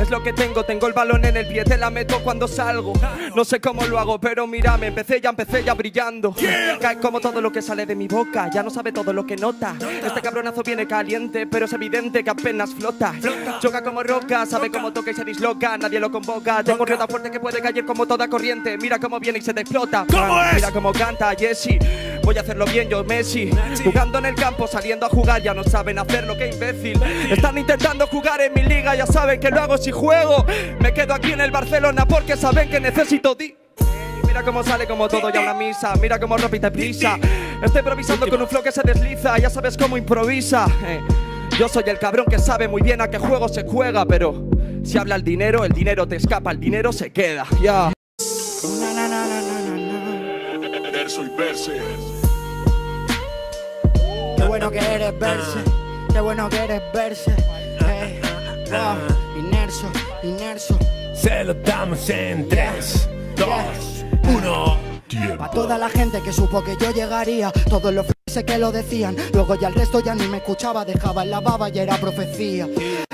Es lo que tengo, tengo el balón en el pie, te la meto cuando salgo. No sé cómo lo hago, pero mira, me empecé ya, empecé ya brillando. Cae como todo lo que sale de mi boca, ya no sabe todo lo que nota. Este cabronazo viene caliente, pero es evidente que apenas flota. Choca como roca, sabe cómo toca y se disloca, nadie lo convoca. Tengo rueda fuerte que puede caer como toda corriente. Mira cómo viene y se te explota. ¿Cómo es? Mira cómo canta Jesse. Voy a hacerlo bien yo, Messi. Jugando en el campo, saliendo a jugar, ya no saben hacerlo, qué imbécil. Están intentando jugar en mi liga, ya saben que lo hago si juego. Me quedo aquí en el Barcelona porque saben que necesito di. Mira cómo sale como todo ya una misa, mira cómo repite prisa. Estoy improvisando con un flow que se desliza, ya sabes cómo improvisa. Eh, Yo soy el cabrón que sabe muy bien a qué juego se juega, pero si habla el dinero, el dinero te escapa, el dinero se queda. Ya. Na. Verso y verse. Qué bueno que eres verse, qué bueno que eres verse. Hey, wow, Inerso, inerso. Se lo damos en 3, 2, 1. Pa' toda la gente que supo que yo llegaría, todos los sé que lo decían. Luego ya el resto ya ni me escuchaba, dejaba en la baba y era profecía.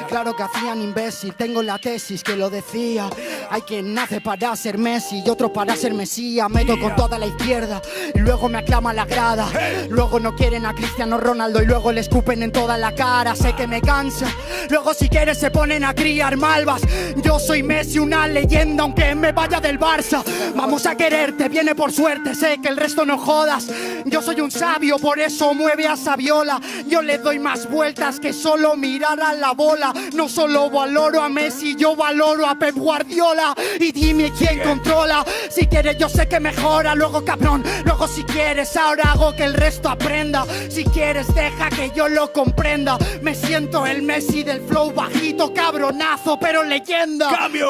Claro que hacían imbécil, tengo la tesis que lo decía. Hay quien nace para ser Messi y otro para ser Mesías. Meto con toda la izquierda y luego me aclama la grada. Luego no quieren a Cristiano Ronaldo y luego le escupen en toda la cara. Sé que me cansa. Luego si quieres se ponen a criar malvas. Yo soy Messi, una leyenda aunque me vaya del Barça. Vamos a quererte, viene por suerte. Sé que el resto no jodas. Yo soy un sabio, por eso mueve a Saviola. Yo le doy más vueltas que solo mirar a la bola. No solo valoro a Messi, yo valoro a Pep Guardiola. Y dime quién controla. Si quieres, yo sé que mejora. Luego, cabrón, luego si quieres, ahora hago que el resto aprenda. Si quieres, deja que yo lo comprenda. Me siento el Messi del flow bajito, cabronazo, pero leyenda. ¡Cambio!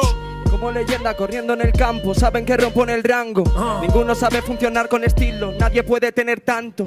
Como leyenda corriendo en el campo, saben que rompo en el rango. Ninguno sabe funcionar con estilo, nadie puede tener tanto.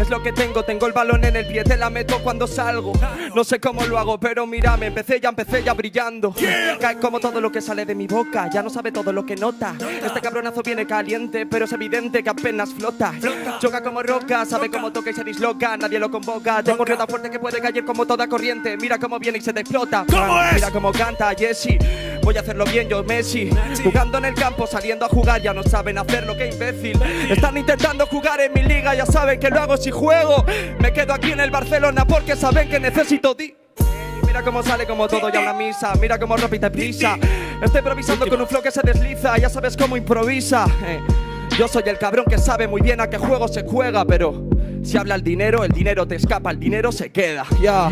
Es lo que tengo, tengo el balón en el pie, te la meto cuando salgo. No sé cómo lo hago, pero mírame, empecé ya, empecé ya brillando. Cae como todo lo que sale de mi boca, ya no sabe todo lo que nota. Este cabronazo viene caliente, pero es evidente que apenas flota. Choca como roca, sabe cómo toca y se disloca, nadie lo convoca. Tengo un tan fuerte que puede caer como toda corriente. Mira cómo viene y se te explota. ¿Cómo es? Mira cómo canta Jesse. Voy a hacerlo bien, yo Messi. Jugando en el campo, saliendo a jugar, ya no saben hacerlo, qué imbécil. Están intentando jugar en mi liga, ya saben que lo hago si juego. Me quedo aquí en el Barcelona porque saben que necesito di. Mira cómo sale como todo ya una misa, mira cómo repite prisa. Estoy improvisando con un flow que se desliza, ya sabes cómo improvisa. Eh, Yo soy el cabrón que sabe muy bien a qué juego se juega, pero si habla el dinero, el dinero te escapa, el dinero se queda. Ya.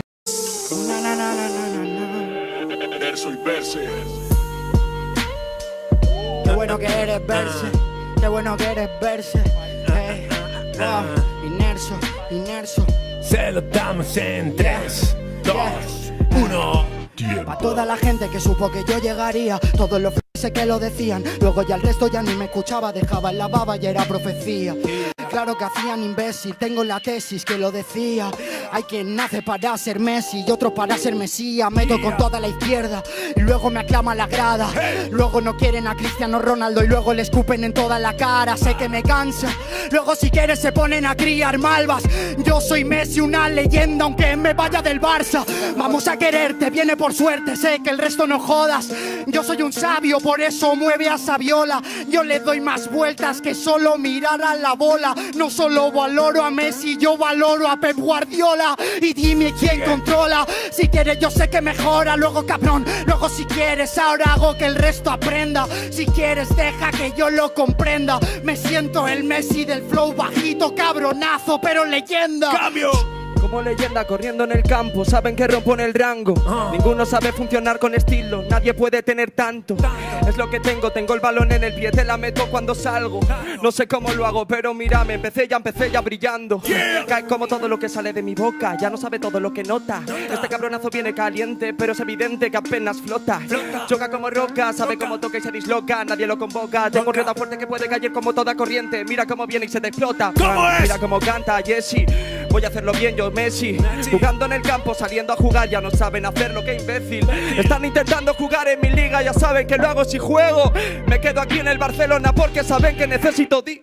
Verso y verse. Qué bueno que eres verse, qué bueno que eres verse. Hey, wow, Inerso, inerso. Se lo damos en 3, 2, 1. Pa' toda la gente que supo que yo llegaría, todos los f que lo decían. Luego ya el resto ya ni me escuchaba, dejaba en la baba y era profecía. Claro que hacían imbécil, tengo la tesis que lo decía. Hay quien nace para ser Messi y otros para ser Mesías. Meto con toda la izquierda y luego me aclama la grada. Luego no quieren a Cristiano Ronaldo y luego le escupen en toda la cara. Sé que me cansa. Luego si quieres se ponen a criar malvas. Yo soy Messi, una leyenda, aunque me vaya del Barça. Vamos a quererte, viene por suerte, sé que el resto no jodas. Yo soy un sabio, por eso mueve a Saviola. Yo le doy más vueltas que solo mirar a la bola. No solo valoro a Messi, yo valoro a Pep Guardiola. Y dime quién controla. Si quieres, yo sé que mejora. Luego, cabrón, luego si quieres, ahora hago que el resto aprenda. Si quieres, deja que yo lo comprenda. Me siento el Messi del flow bajito, cabronazo, pero leyenda. ¡Cambio! Como leyenda corriendo en el campo, saben que rompo en el rango. Ninguno sabe funcionar con estilo, nadie puede tener tanto. Es lo que tengo, tengo el balón en el pie, te la meto cuando salgo. No sé cómo lo hago, pero mírame, empecé ya, empecé ya brillando. Cae como todo lo que sale de mi boca, ya no sabe todo lo que nota. Este cabronazo viene caliente, pero es evidente que apenas flota. Choca como roca, sabe cómo toca y se disloca, nadie lo convoca. Tengo un tan fuerte que puede caer como toda corriente. Mira cómo viene y se te explota. ¿Cómo es? Mira cómo canta Jesse. Voy a hacerlo bien, yo Messi. Jugando en el campo, saliendo a jugar, ya no saben hacerlo, qué imbécil. Están intentando jugar en mi liga, ya saben que lo hago si juego. Me quedo aquí en el Barcelona porque saben que necesito di.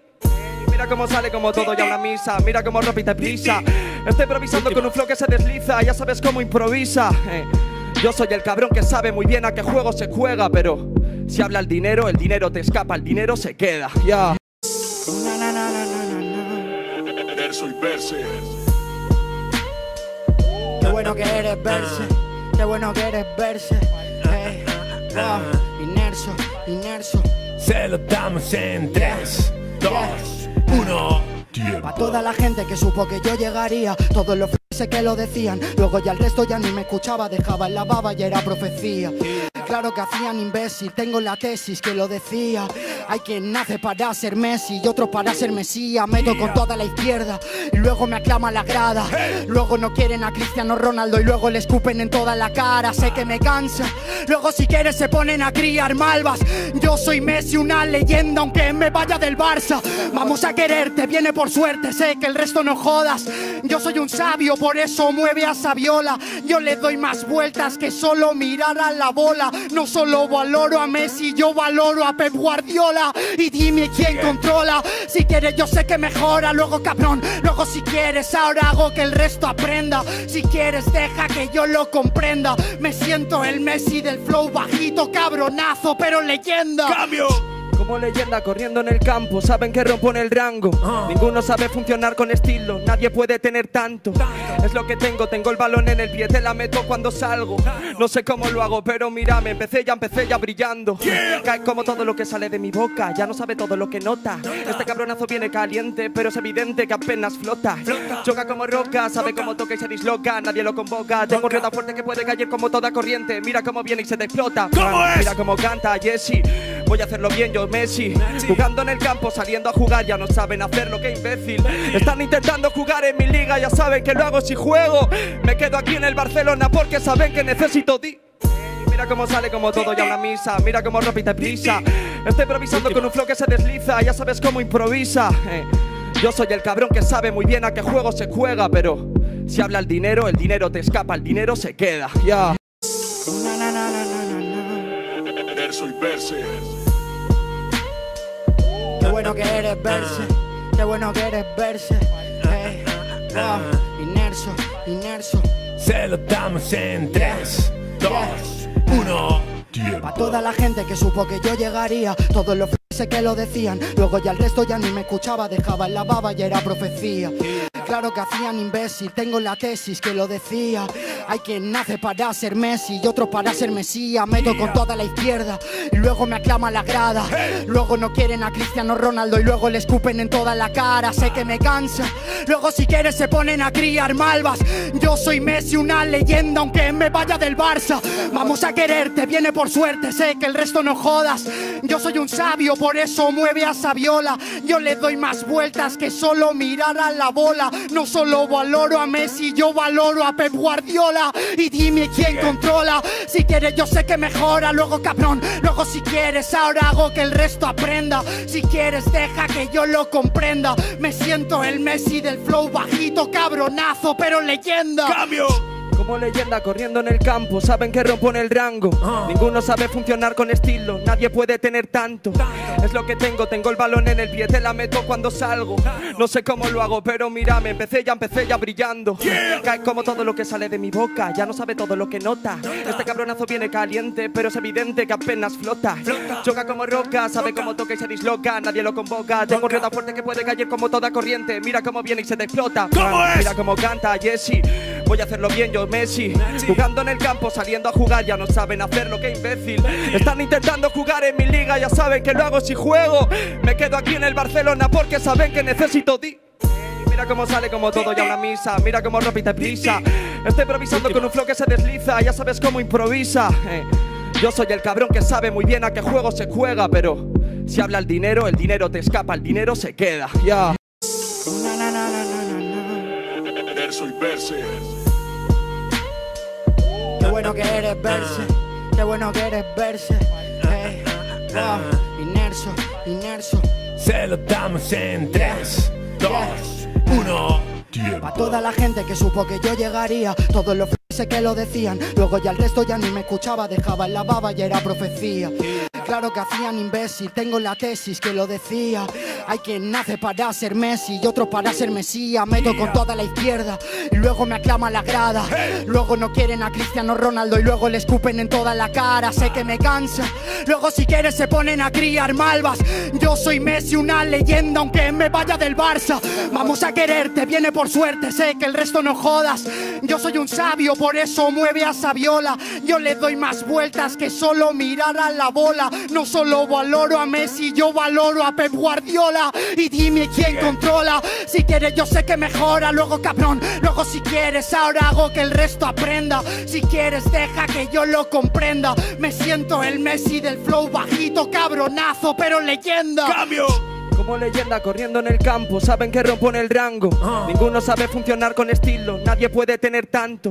Mira cómo sale como todo ya una misa, mira cómo repite prisa. Estoy improvisando con un flow que se desliza, ya sabes cómo improvisa. Eh, Yo soy el cabrón que sabe muy bien a qué juego se juega, pero si habla el dinero, el dinero te escapa, el dinero se queda. Ya. Verso y verse. Qué bueno que eres verse, qué bueno que eres verse. Hey, wow, Inerso, inerso. Se lo damos en 3, 2, 1. Pa' toda la gente que supo que yo llegaría, todos los f que lo decían. Luego ya el resto ya ni me escuchaba, dejaba en la baba y era profecía. Claro que hacían imbécil, tengo la tesis que lo decía. Hay quien nace para ser Messi y otros para ser Mesías. Meto con toda la izquierda y luego me aclama la grada. Luego no quieren a Cristiano Ronaldo y luego le escupen en toda la cara. Sé que me cansa. Luego si quieres se ponen a criar malvas. Yo soy Messi, una leyenda, aunque me vaya del Barça. Vamos a quererte, viene por suerte, sé que el resto no jodas. Yo soy un sabio, por eso mueve a Saviola. Yo le doy más vueltas que solo mirar a la bola. No solo valoro a Messi, yo valoro a Pep Guardiola. Y dime quién controla. Si quieres, yo sé que mejora. Luego, cabrón, luego si quieres, ahora hago que el resto aprenda. Si quieres, deja que yo lo comprenda. Me siento el Messi del flow bajito, cabronazo, pero leyenda. ¡Cambio! Como leyenda corriendo en el campo, saben que rompo en el rango. Ninguno sabe funcionar con estilo, nadie puede tener tanto. Es lo que tengo, tengo el balón en el pie, te la meto cuando salgo. No sé cómo lo hago, pero mírame, empecé ya, empecé ya brillando. Cae como todo lo que sale de mi boca, ya no sabe todo lo que nota. Este cabronazo viene caliente, pero es evidente que apenas flota. Choca como roca, sabe cómo toca y se disloca, nadie lo convoca. Tengo un fuerte que puede caer como toda corriente. Mira cómo viene y se te explota. Mira cómo canta Jesse. Voy a hacerlo bien yo, Messi. Jugando en el campo, saliendo a jugar, ya no saben hacerlo, qué imbécil. Están intentando jugar en mi liga, ya saben que lo hago si juego. Me quedo aquí en el Barcelona porque saben que necesito di. Mira cómo sale como todo ya una misa, mira cómo repite prisa. Estoy improvisando con un flow que se desliza, ya sabes cómo improvisa. Eh, yo soy el cabrón que sabe muy bien a qué juego se juega, pero si habla el dinero, el dinero te escapa, el dinero se queda. Ya. Verso y verse. Qué bueno que eres verse, qué bueno que eres verse. Hey, wow, Inerso, inerso. Se lo damos en 3, 2, 1. Pa' toda la gente que supo que yo llegaría, todos los f que lo decían, luego ya el resto ya ni me escuchaba, dejaba en la baba y era profecía. Claro que hacían imbécil, tengo la tesis que lo decía. Hay quien nace para ser Messi y otro para ser Mesías. Meto con toda la izquierda y luego me aclama la grada. Luego no quieren a Cristiano Ronaldo y luego le escupen en toda la cara. Sé que me cansa. Luego si quieres se ponen a criar malvas. Yo soy Messi, una leyenda, aunque me vaya del Barça. Vamos a quererte, viene por suerte, sé que el resto no jodas. Yo soy un sabio, por eso mueve a Saviola. Yo le doy más vueltas que solo mirar a la bola. No solo valoro a Messi, yo valoro a Pep Guardiola. Y dime quién controla. Si quieres, yo sé que mejora. Luego, cabrón, luego si quieres, ahora hago que el resto aprenda. Si quieres, deja que yo lo comprenda. Me siento el Messi del flow bajito, cabronazo, pero leyenda. ¡Cambio! Como leyenda corriendo en el campo, saben que rompo en el rango. Ninguno sabe funcionar con estilo, nadie puede tener tanto. Es lo que tengo, tengo el balón en el pie, te la meto cuando salgo. No sé cómo lo hago, pero mírame, empecé ya, empecé ya brillando. Cae como todo lo que sale de mi boca, ya no sabe todo lo que nota. Este cabronazo viene caliente, pero es evidente que apenas flota. Choca como roca, sabe cómo toca y se disloca, nadie lo convoca. Tengo un rienda fuerte que puede caer como toda corriente. Mira cómo viene y se te explota. Mira cómo canta Jesse. Voy a hacerlo bien yo, Messi. Jugando en el campo, saliendo a jugar, ya no saben hacerlo, qué imbécil. Están intentando jugar en mi liga, ya saben que lo hago si juego. Me quedo aquí en el Barcelona porque saben que necesito di. Mira cómo sale como todo ya una misa, mira cómo repite prisa. Estoy improvisando con un flow que se desliza, ya sabes cómo improvisa. Eh, yo soy el cabrón que sabe muy bien a qué juego se juega, pero si habla el dinero, el dinero te escapa, el dinero se queda. Ya. Qué bueno que eres verse, qué bueno que eres verse. Hey, wow, Inerso, inerso. Se lo damos en 3, 2, 1. Pa' toda la gente que supo que yo llegaría, todos los que lo decían, luego ya el resto ya ni me escuchaba, dejaba en la baba y era profecía. Claro que hacían imbécil, tengo la tesis que lo decía. Hay quien nace para ser Messi y otro para ser Mesías. Meto con toda la izquierda y luego me aclama la grada. Luego no quieren a Cristiano Ronaldo y luego le escupen en toda la cara. Sé que me cansa. Luego si quieres se ponen a criar malvas. Yo soy Messi, una leyenda, aunque me vaya del Barça. Vamos a quererte, viene por suerte, sé que el resto no jodas. Yo soy un sabio, por eso mueve a Saviola. Yo le doy más vueltas que solo mirar a la bola. No solo valoro a Messi, yo valoro a Pep Guardiola. Y dime quién controla. Si quieres, yo sé que mejora. Luego, cabrón, luego si quieres, ahora hago que el resto aprenda. Si quieres, deja que yo lo comprenda. Me siento el Messi del flow bajito, cabronazo, pero leyenda. ¡Cambio! Como leyenda corriendo en el campo, saben que rompo en el rango. Ninguno sabe funcionar con estilo, nadie puede tener tanto.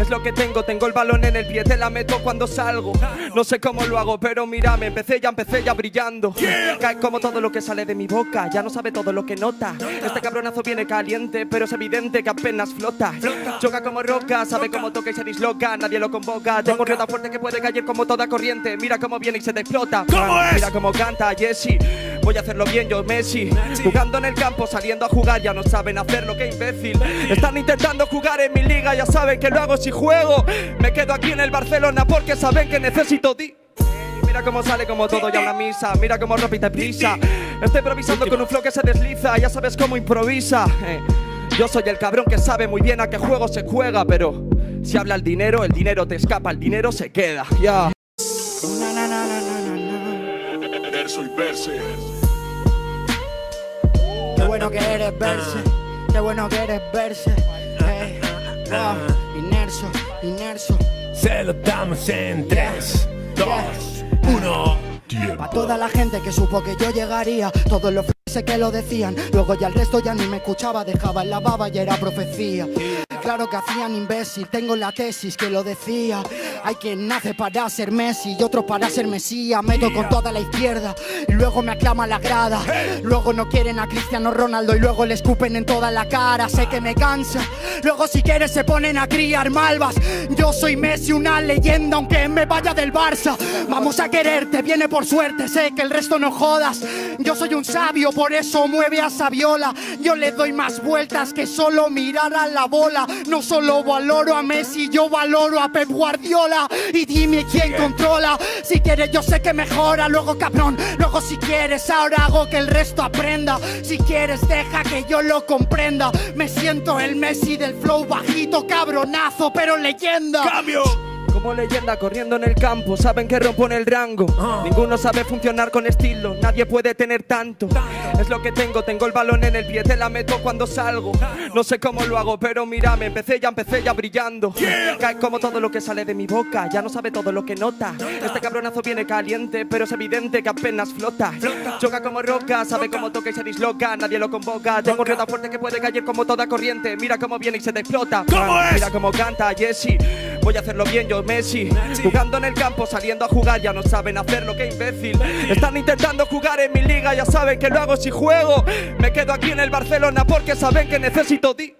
Es lo que tengo, tengo el balón en el pie, te la meto cuando salgo. No sé cómo lo hago, pero mírame, empecé ya, empecé ya brillando. Cae como todo lo que sale de mi boca, ya no sabe todo lo que nota. Este cabronazo viene caliente, pero es evidente que apenas flota. Choca como roca, sabe cómo toca y se disloca, nadie lo convoca. Tengo rienda fuerte que puede caer como toda corriente. Mira cómo viene y se te explota. ¿Cómo es? Mira cómo canta Jesse. Voy a hacerlo bien yo, Messi. Jugando en el campo, saliendo a jugar, ya no saben hacerlo, qué imbécil. Están intentando jugar en mi liga, ya saben que lo hago si juego. Me quedo aquí en el Barcelona porque saben que necesito di. Mira cómo sale como todo ya una misa, mira cómo repite prisa. Estoy improvisando con un flow que se desliza, ya sabes cómo improvisa. eh. Yo soy el cabrón que sabe muy bien a qué juego se juega, pero si habla el dinero, el dinero te escapa, el dinero se queda. Ya. Na, na, na, na, na, na, na. Verso y verse. Qué bueno que eres verse, qué bueno que eres verse. Hey, wow, Inerso, inerso. Se lo damos en 3, 2, 1. Pa' toda la gente que supo que yo llegaría, todos los que lo decían, luego ya el resto ya ni me escuchaba, dejaba en la baba y era profecía. Claro que hacían imbécil, tengo la tesis que lo decía. Hay quien nace para ser Messi y otro para ser Mesías. Meto con toda la izquierda y luego me aclama la grada. Luego no quieren a Cristiano Ronaldo y luego le escupen en toda la cara. Sé que me cansa. Luego si quieres se ponen a criar malvas. Yo soy Messi, una leyenda, aunque me vaya del Barça. Vamos a quererte, viene por suerte, sé que el resto no jodas. Yo soy un sabio, por eso mueve a Saviola. Yo le doy más vueltas que solo mirar a la bola. No solo valoro a Messi, yo valoro a Pep Guardiola. Y dime quién controla. Si quieres, yo sé que mejora. Luego, cabrón, luego si quieres, ahora hago que el resto aprenda. Si quieres, deja que yo lo comprenda. Me siento el Messi del flow bajito, cabronazo, pero leyenda. ¡Cambio! Como leyenda corriendo en el campo, saben que rompo en el rango. Ninguno sabe funcionar con estilo, nadie puede tener tanto. Es lo que tengo, tengo el balón en el pie, te la meto cuando salgo. No sé cómo lo hago, pero mírame, empecé ya, empecé ya brillando. Cae como todo lo que sale de mi boca, ya no sabe todo lo que nota. Este cabronazo viene caliente, pero es evidente que apenas flota. Choca como roca, sabe cómo toca y se disloca, nadie lo convoca. Tengo riota fuerte que puede caer como toda corriente. Mira cómo viene y se te explota. ¿Cómo es? Mira cómo canta Jesse. Voy a hacerlo bien, yo Messi. Jugando en el campo, saliendo a jugar, ya no saben hacerlo, qué imbécil. Están intentando jugar en mi liga, ya saben que lo hago si juego. Me quedo aquí en el Barcelona porque saben que necesito di.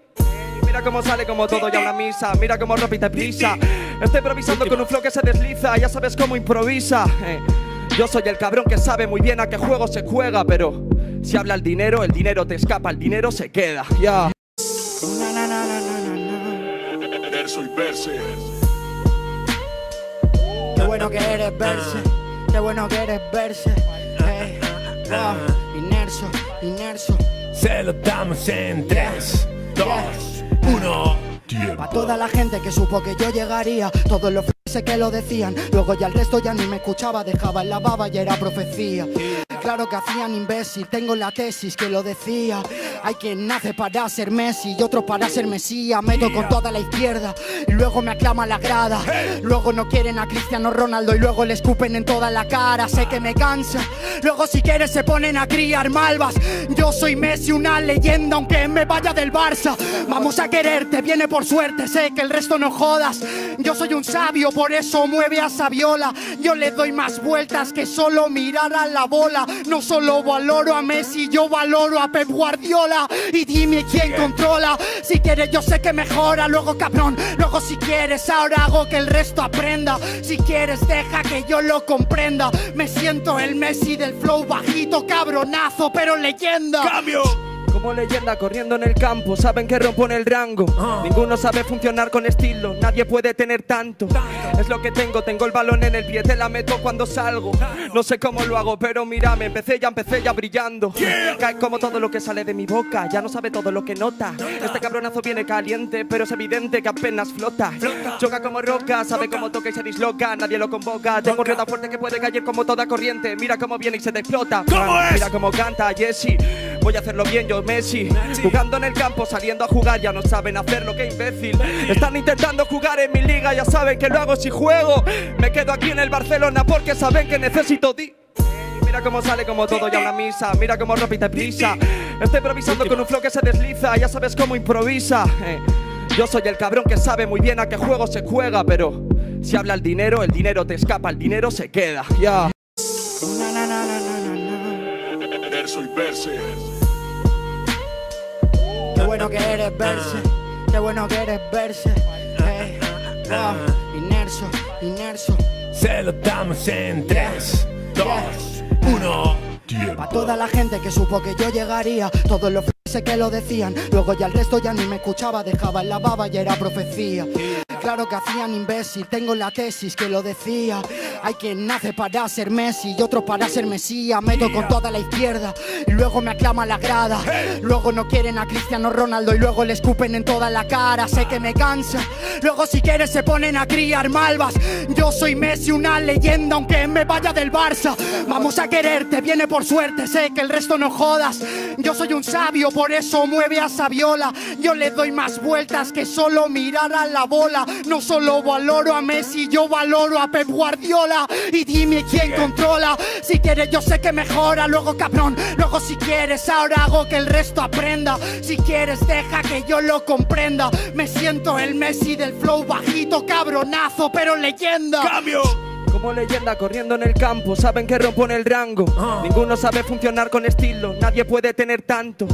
Mira cómo sale como todo ya una misa, mira cómo repite prisa. Estoy improvisando con un flow que se desliza, ya sabes cómo improvisa. eh. Yo soy el cabrón que sabe muy bien a qué juego se juega, pero si habla el dinero, el dinero te escapa, el dinero se queda. Ya. Bueno que eres verse, qué bueno que eres verse. Hey, wow, Inerso, inerso. Se lo damos en 3, 2, 1. Pa' toda la gente que supo que yo llegaría, todos los f que lo decían, luego ya el resto ya ni me escuchaba, dejaba en la baba y era profecía. Claro que hacían imbécil, tengo la tesis que lo decía. Hay quien nace para ser Messi y otro para ser Mesías. Meto con toda la izquierda y luego me aclama la grada. Luego no quieren a Cristiano Ronaldo y luego le escupen en toda la cara. Sé que me cansa. Luego si quieres se ponen a criar malvas. Yo soy Messi, una leyenda, aunque me vaya del Barça. Vamos a quererte, viene por suerte, sé que el resto no jodas. Yo soy un sabio, por eso mueve a Saviola. Yo le doy más vueltas que solo mirar a la bola. No solo valoro a Messi, yo valoro a Pep Guardiola. Y dime quién controla. Si quieres, yo sé que mejora. Luego, cabrón, luego si quieres, ahora hago que el resto aprenda. Si quieres, deja que yo lo comprenda. Me siento el Messi del flow bajito, cabronazo, pero leyenda. ¡Cambio! Como leyenda corriendo en el campo, saben que rompo en el rango. Ninguno sabe funcionar con estilo, nadie puede tener tanto. Es lo que tengo, tengo el balón en el pie, te la meto cuando salgo. No sé cómo lo hago, pero mírame, empecé ya, empecé ya brillando. Cae como todo lo que sale de mi boca, ya no sabe todo lo que nota. Este cabronazo viene caliente, pero es evidente que apenas flota. Choca como roca, sabe cómo toca y se disloca, nadie lo convoca. Tengo un riota fuerte que puede caer como toda corriente. Mira cómo viene y se te explota. ¿Cómo es? Mira cómo canta Jesse. Voy a hacerlo bien, yo Messi. Jugando en el campo, saliendo a jugar, ya no saben hacerlo, qué imbécil. Están intentando jugar en mi liga, ya saben que lo hago si juego. Me quedo aquí en el Barcelona porque saben que necesito di. Mira cómo sale como todo ya una misa, mira cómo repite prisa. Estoy improvisando con un flow que se desliza, ya sabes cómo improvisa. eh. Yo soy el cabrón que sabe muy bien a qué juego se juega, pero si habla el dinero, el dinero te escapa, el dinero se queda. Ya. Na. Verso y verse. Bueno que eres verse, qué bueno que eres verse. Hey, wow, Inerso, inerso. Se lo damos en 3, 2, 1. Pa' toda la gente que supo que yo llegaría, todos los f que lo decían, luego ya el resto ya ni me escuchaba, dejaba en la baba y era profecía. Claro que hacían imbécil, tengo la tesis que lo decía. Hay quien nace para ser Messi y otro para ser Mesías. Meto con toda la izquierda y luego me aclama la grada. Luego no quieren a Cristiano Ronaldo y luego le escupen en toda la cara. Sé que me cansa. Luego si quieres se ponen a criar malvas. Yo soy Messi, una leyenda, aunque me vaya del Barça. Vamos a quererte, viene por suerte, sé que el resto no jodas. Yo soy un sabio, por eso mueve a Saviola. Yo le doy más vueltas que solo mirar a la bola. No solo valoro a Messi, yo valoro a Pep Guardiola. Y dime quién controla. Si quieres, yo sé que mejora. Luego, cabrón, luego si quieres, ahora hago que el resto aprenda. Si quieres, deja que yo lo comprenda. Me siento el Messi del flow bajito, cabronazo, pero leyenda. ¡Cambio! Como leyenda corriendo en el campo, saben que rompo en el rango. Ninguno sabe funcionar con estilo, nadie puede tener tanto.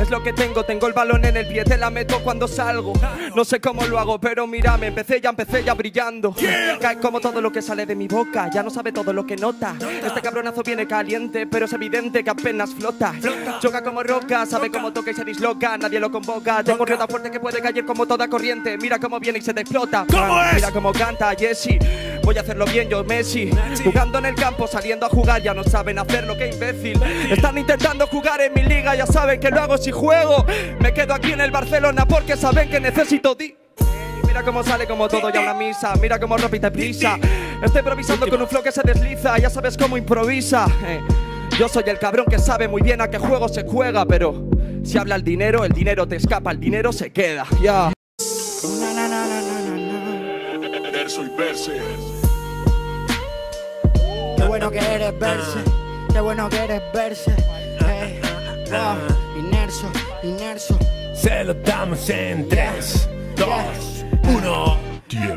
Es lo que tengo, tengo el balón en el pie, te la meto cuando salgo. No sé cómo lo hago, pero mírame, empecé ya, empecé ya brillando. Cae como todo lo que sale de mi boca, ya no sabe todo lo que nota. Este cabronazo viene caliente, pero es evidente que apenas flota. Choca como roca, sabe cómo toca y se disloca, nadie lo convoca. Tengo un fuerte que puede caer como toda corriente. Mira cómo viene y se te explota. ¿Cómo es? Mira cómo canta Jesse. Voy a hacerlo bien yo, Messi. Jugando en el campo, saliendo a jugar, ya no saben hacerlo, qué imbécil. Están intentando jugar en mi liga, ya saben que lo hago si juego. Me quedo aquí en el Barcelona porque saben que necesito di. Mira cómo sale como todo ya una misa, mira cómo repite prisa. Estoy improvisando con un flow que se desliza, ya sabes cómo improvisa. Eh, Yo soy el cabrón que sabe muy bien a qué juego se juega, pero si habla el dinero, el dinero te escapa, el dinero se queda. Ya. Na. Verso y verse. Qué bueno que eres verse, qué bueno que eres verse. Hey, wow, inmerso, inmerso. Se lo damos en 3, 2, 1.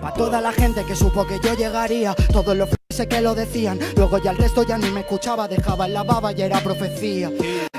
Pa' toda la gente que supo que yo llegaría, todos los f que lo decían, luego ya el resto ya ni me escuchaba, dejaba en la baba y era profecía.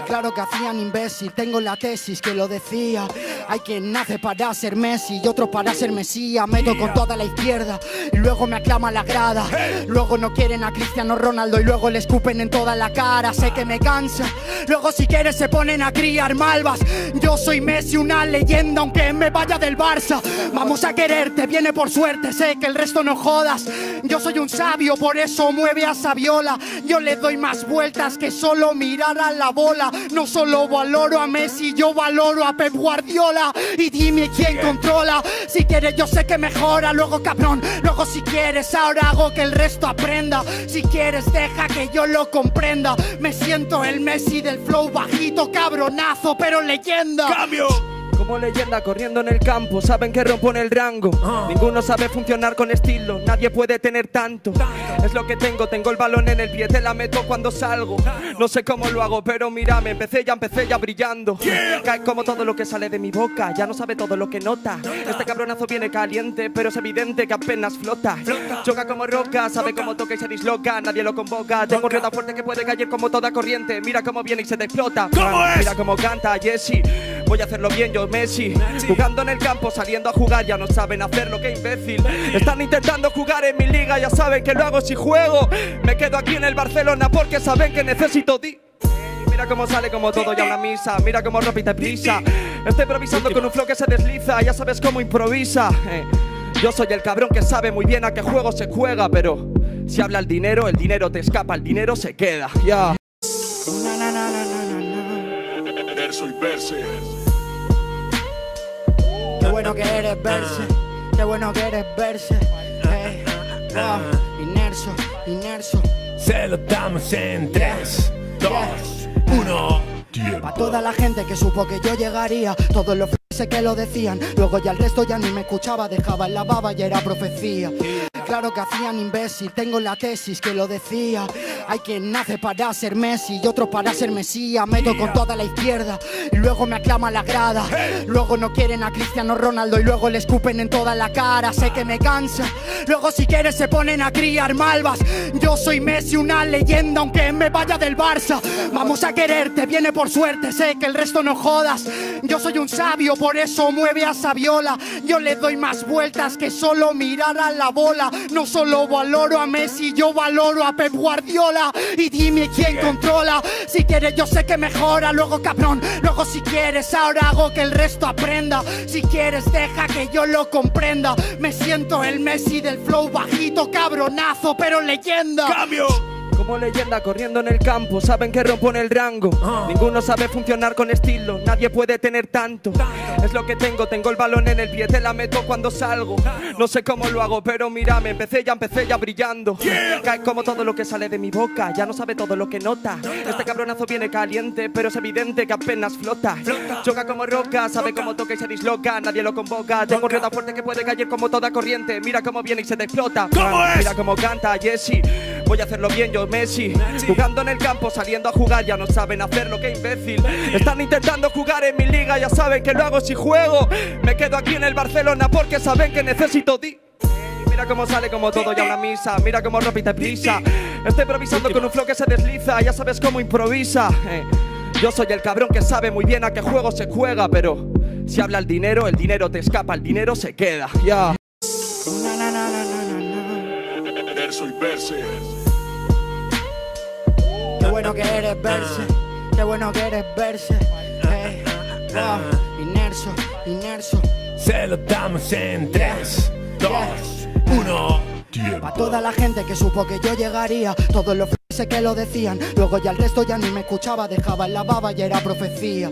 Claro que hacían imbécil, tengo la tesis que lo decía. Hay quien nace para ser Messi y otro para ser Mesías. Meto con toda la izquierda y luego me aclama la grada. Luego no quieren a Cristiano Ronaldo y luego le escupen en toda la cara. Sé que me cansa. Luego si quieres se ponen a criar malvas. Yo soy Messi, una leyenda, aunque me vaya del Barça. Vamos a quererte, viene por suerte, sé que el resto no jodas. Yo soy un sabio, por eso mueve a Saviola. Yo le doy más vueltas que solo mirar a la bola. No solo valoro a Messi, yo valoro a Pep Guardiola. Y dime quién controla. Si quieres, yo sé que mejora. Luego, cabrón, luego si quieres, ahora hago que el resto aprenda. Si quieres, deja que yo lo comprenda. Me siento el Messi del flow bajito, cabronazo, pero leyenda. ¡Cambio! Como leyenda corriendo en el campo, saben que rompo en el rango. Ninguno sabe funcionar con estilo, nadie puede tener tanto. Es lo que tengo, tengo el balón en el pie, te la meto cuando salgo. No sé cómo lo hago, pero mírame, empecé ya, empecé ya brillando. Cae como todo lo que sale de mi boca, ya no sabe todo lo que nota. Este cabronazo viene caliente, pero es evidente que apenas flota. Choca como roca, sabe cómo toca y se disloca, nadie lo convoca. Tengo riota fuerte que puede caer como toda corriente. Mira cómo viene y se te explota. ¿Cómo es? Mira cómo canta Jesse. Voy a hacerlo bien yo, Messi. Jugando en el campo, saliendo a jugar, ya no saben hacerlo, qué imbécil. Están intentando jugar en mi liga, ya saben que lo hago si juego. Me quedo aquí en el Barcelona porque saben que necesito di. Mira cómo sale como todo ya una misa, mira cómo repite prisa. Estoy improvisando con un flow que se desliza, ya sabes cómo improvisa. Eh, Yo soy el cabrón que sabe muy bien a qué juego se juega, pero si habla el dinero, el dinero te escapa, el dinero se queda. Ya. Na. Verso y verse. Qué bueno que eres verse, qué bueno que eres verse. Hey, wow, inmerso, inmerso. Se lo damos en 3, 2, 1. Pa' toda la gente que supo que yo llegaría, todos los f que lo decían, luego ya el resto ya ni me escuchaba, dejaba en la baba y era profecía. Claro que hacían imbécil, tengo la tesis que lo decía. Hay quien nace para ser Messi y otro para ser Mesías. Meto con toda la izquierda y luego me aclama la grada. Luego no quieren a Cristiano Ronaldo y luego le escupen en toda la cara. Sé que me cansa. Luego si quieres se ponen a criar malvas. Yo soy Messi, una leyenda, aunque me vaya del Barça. Vamos a quererte, viene por suerte, sé que el resto no jodas. Yo soy un sabio, eso mueve a Saviola. Yo le doy más vueltas que solo mirar a la bola. No solo valoro a Messi, yo valoro a Pep Guardiola. Y dime quién controla. Si quieres, yo sé que mejora. Luego, cabrón, luego si quieres, ahora hago que el resto aprenda. Si quieres, deja que yo lo comprenda. Me siento el Messi del flow bajito, cabronazo, pero leyenda. ¡Cambio! Como leyenda corriendo en el campo, saben que rompo en el rango. Ninguno sabe funcionar con estilo, nadie puede tener tanto. Es lo que tengo, tengo el balón en el pie, te la meto cuando salgo. No sé cómo lo hago, pero mírame, empecé ya, empecé ya brillando. Cae como todo lo que sale de mi boca, ya no sabe todo lo que nota. Este cabronazo viene caliente, pero es evidente que apenas flota. Choca como roca, sabe cómo toca y se disloca, nadie lo convoca. Tengo tan fuerte que puede caer como toda corriente. Mira cómo viene y se te explota. ¿Cómo es? Mira cómo canta Jesse. Voy a hacerlo bien yo, Messi. Jugando en el campo, saliendo a jugar, ya no saben hacerlo, qué imbécil. Están intentando jugar en mi liga, ya saben que lo hago si juego. Me quedo aquí en el Barcelona porque saben que necesito di. Mira cómo sale como todo ya una misa, mira cómo repite prisa. Estoy improvisando con un flow que se desliza, ya sabes cómo improvisa. Eh, Yo soy el cabrón que sabe muy bien a qué juego se juega, pero si habla el dinero, el dinero te escapa, el dinero se queda. Ya. Na. Verso y verse. Qué bueno que eres verse, qué bueno que eres verse. Hey, wow, inmerso, inmerso. Se lo damos en 3, 2, 1. Pa' toda la gente que supo que yo llegaría, todos los f que lo decían, luego ya el resto ya ni me escuchaba, dejaba en la baba y era profecía.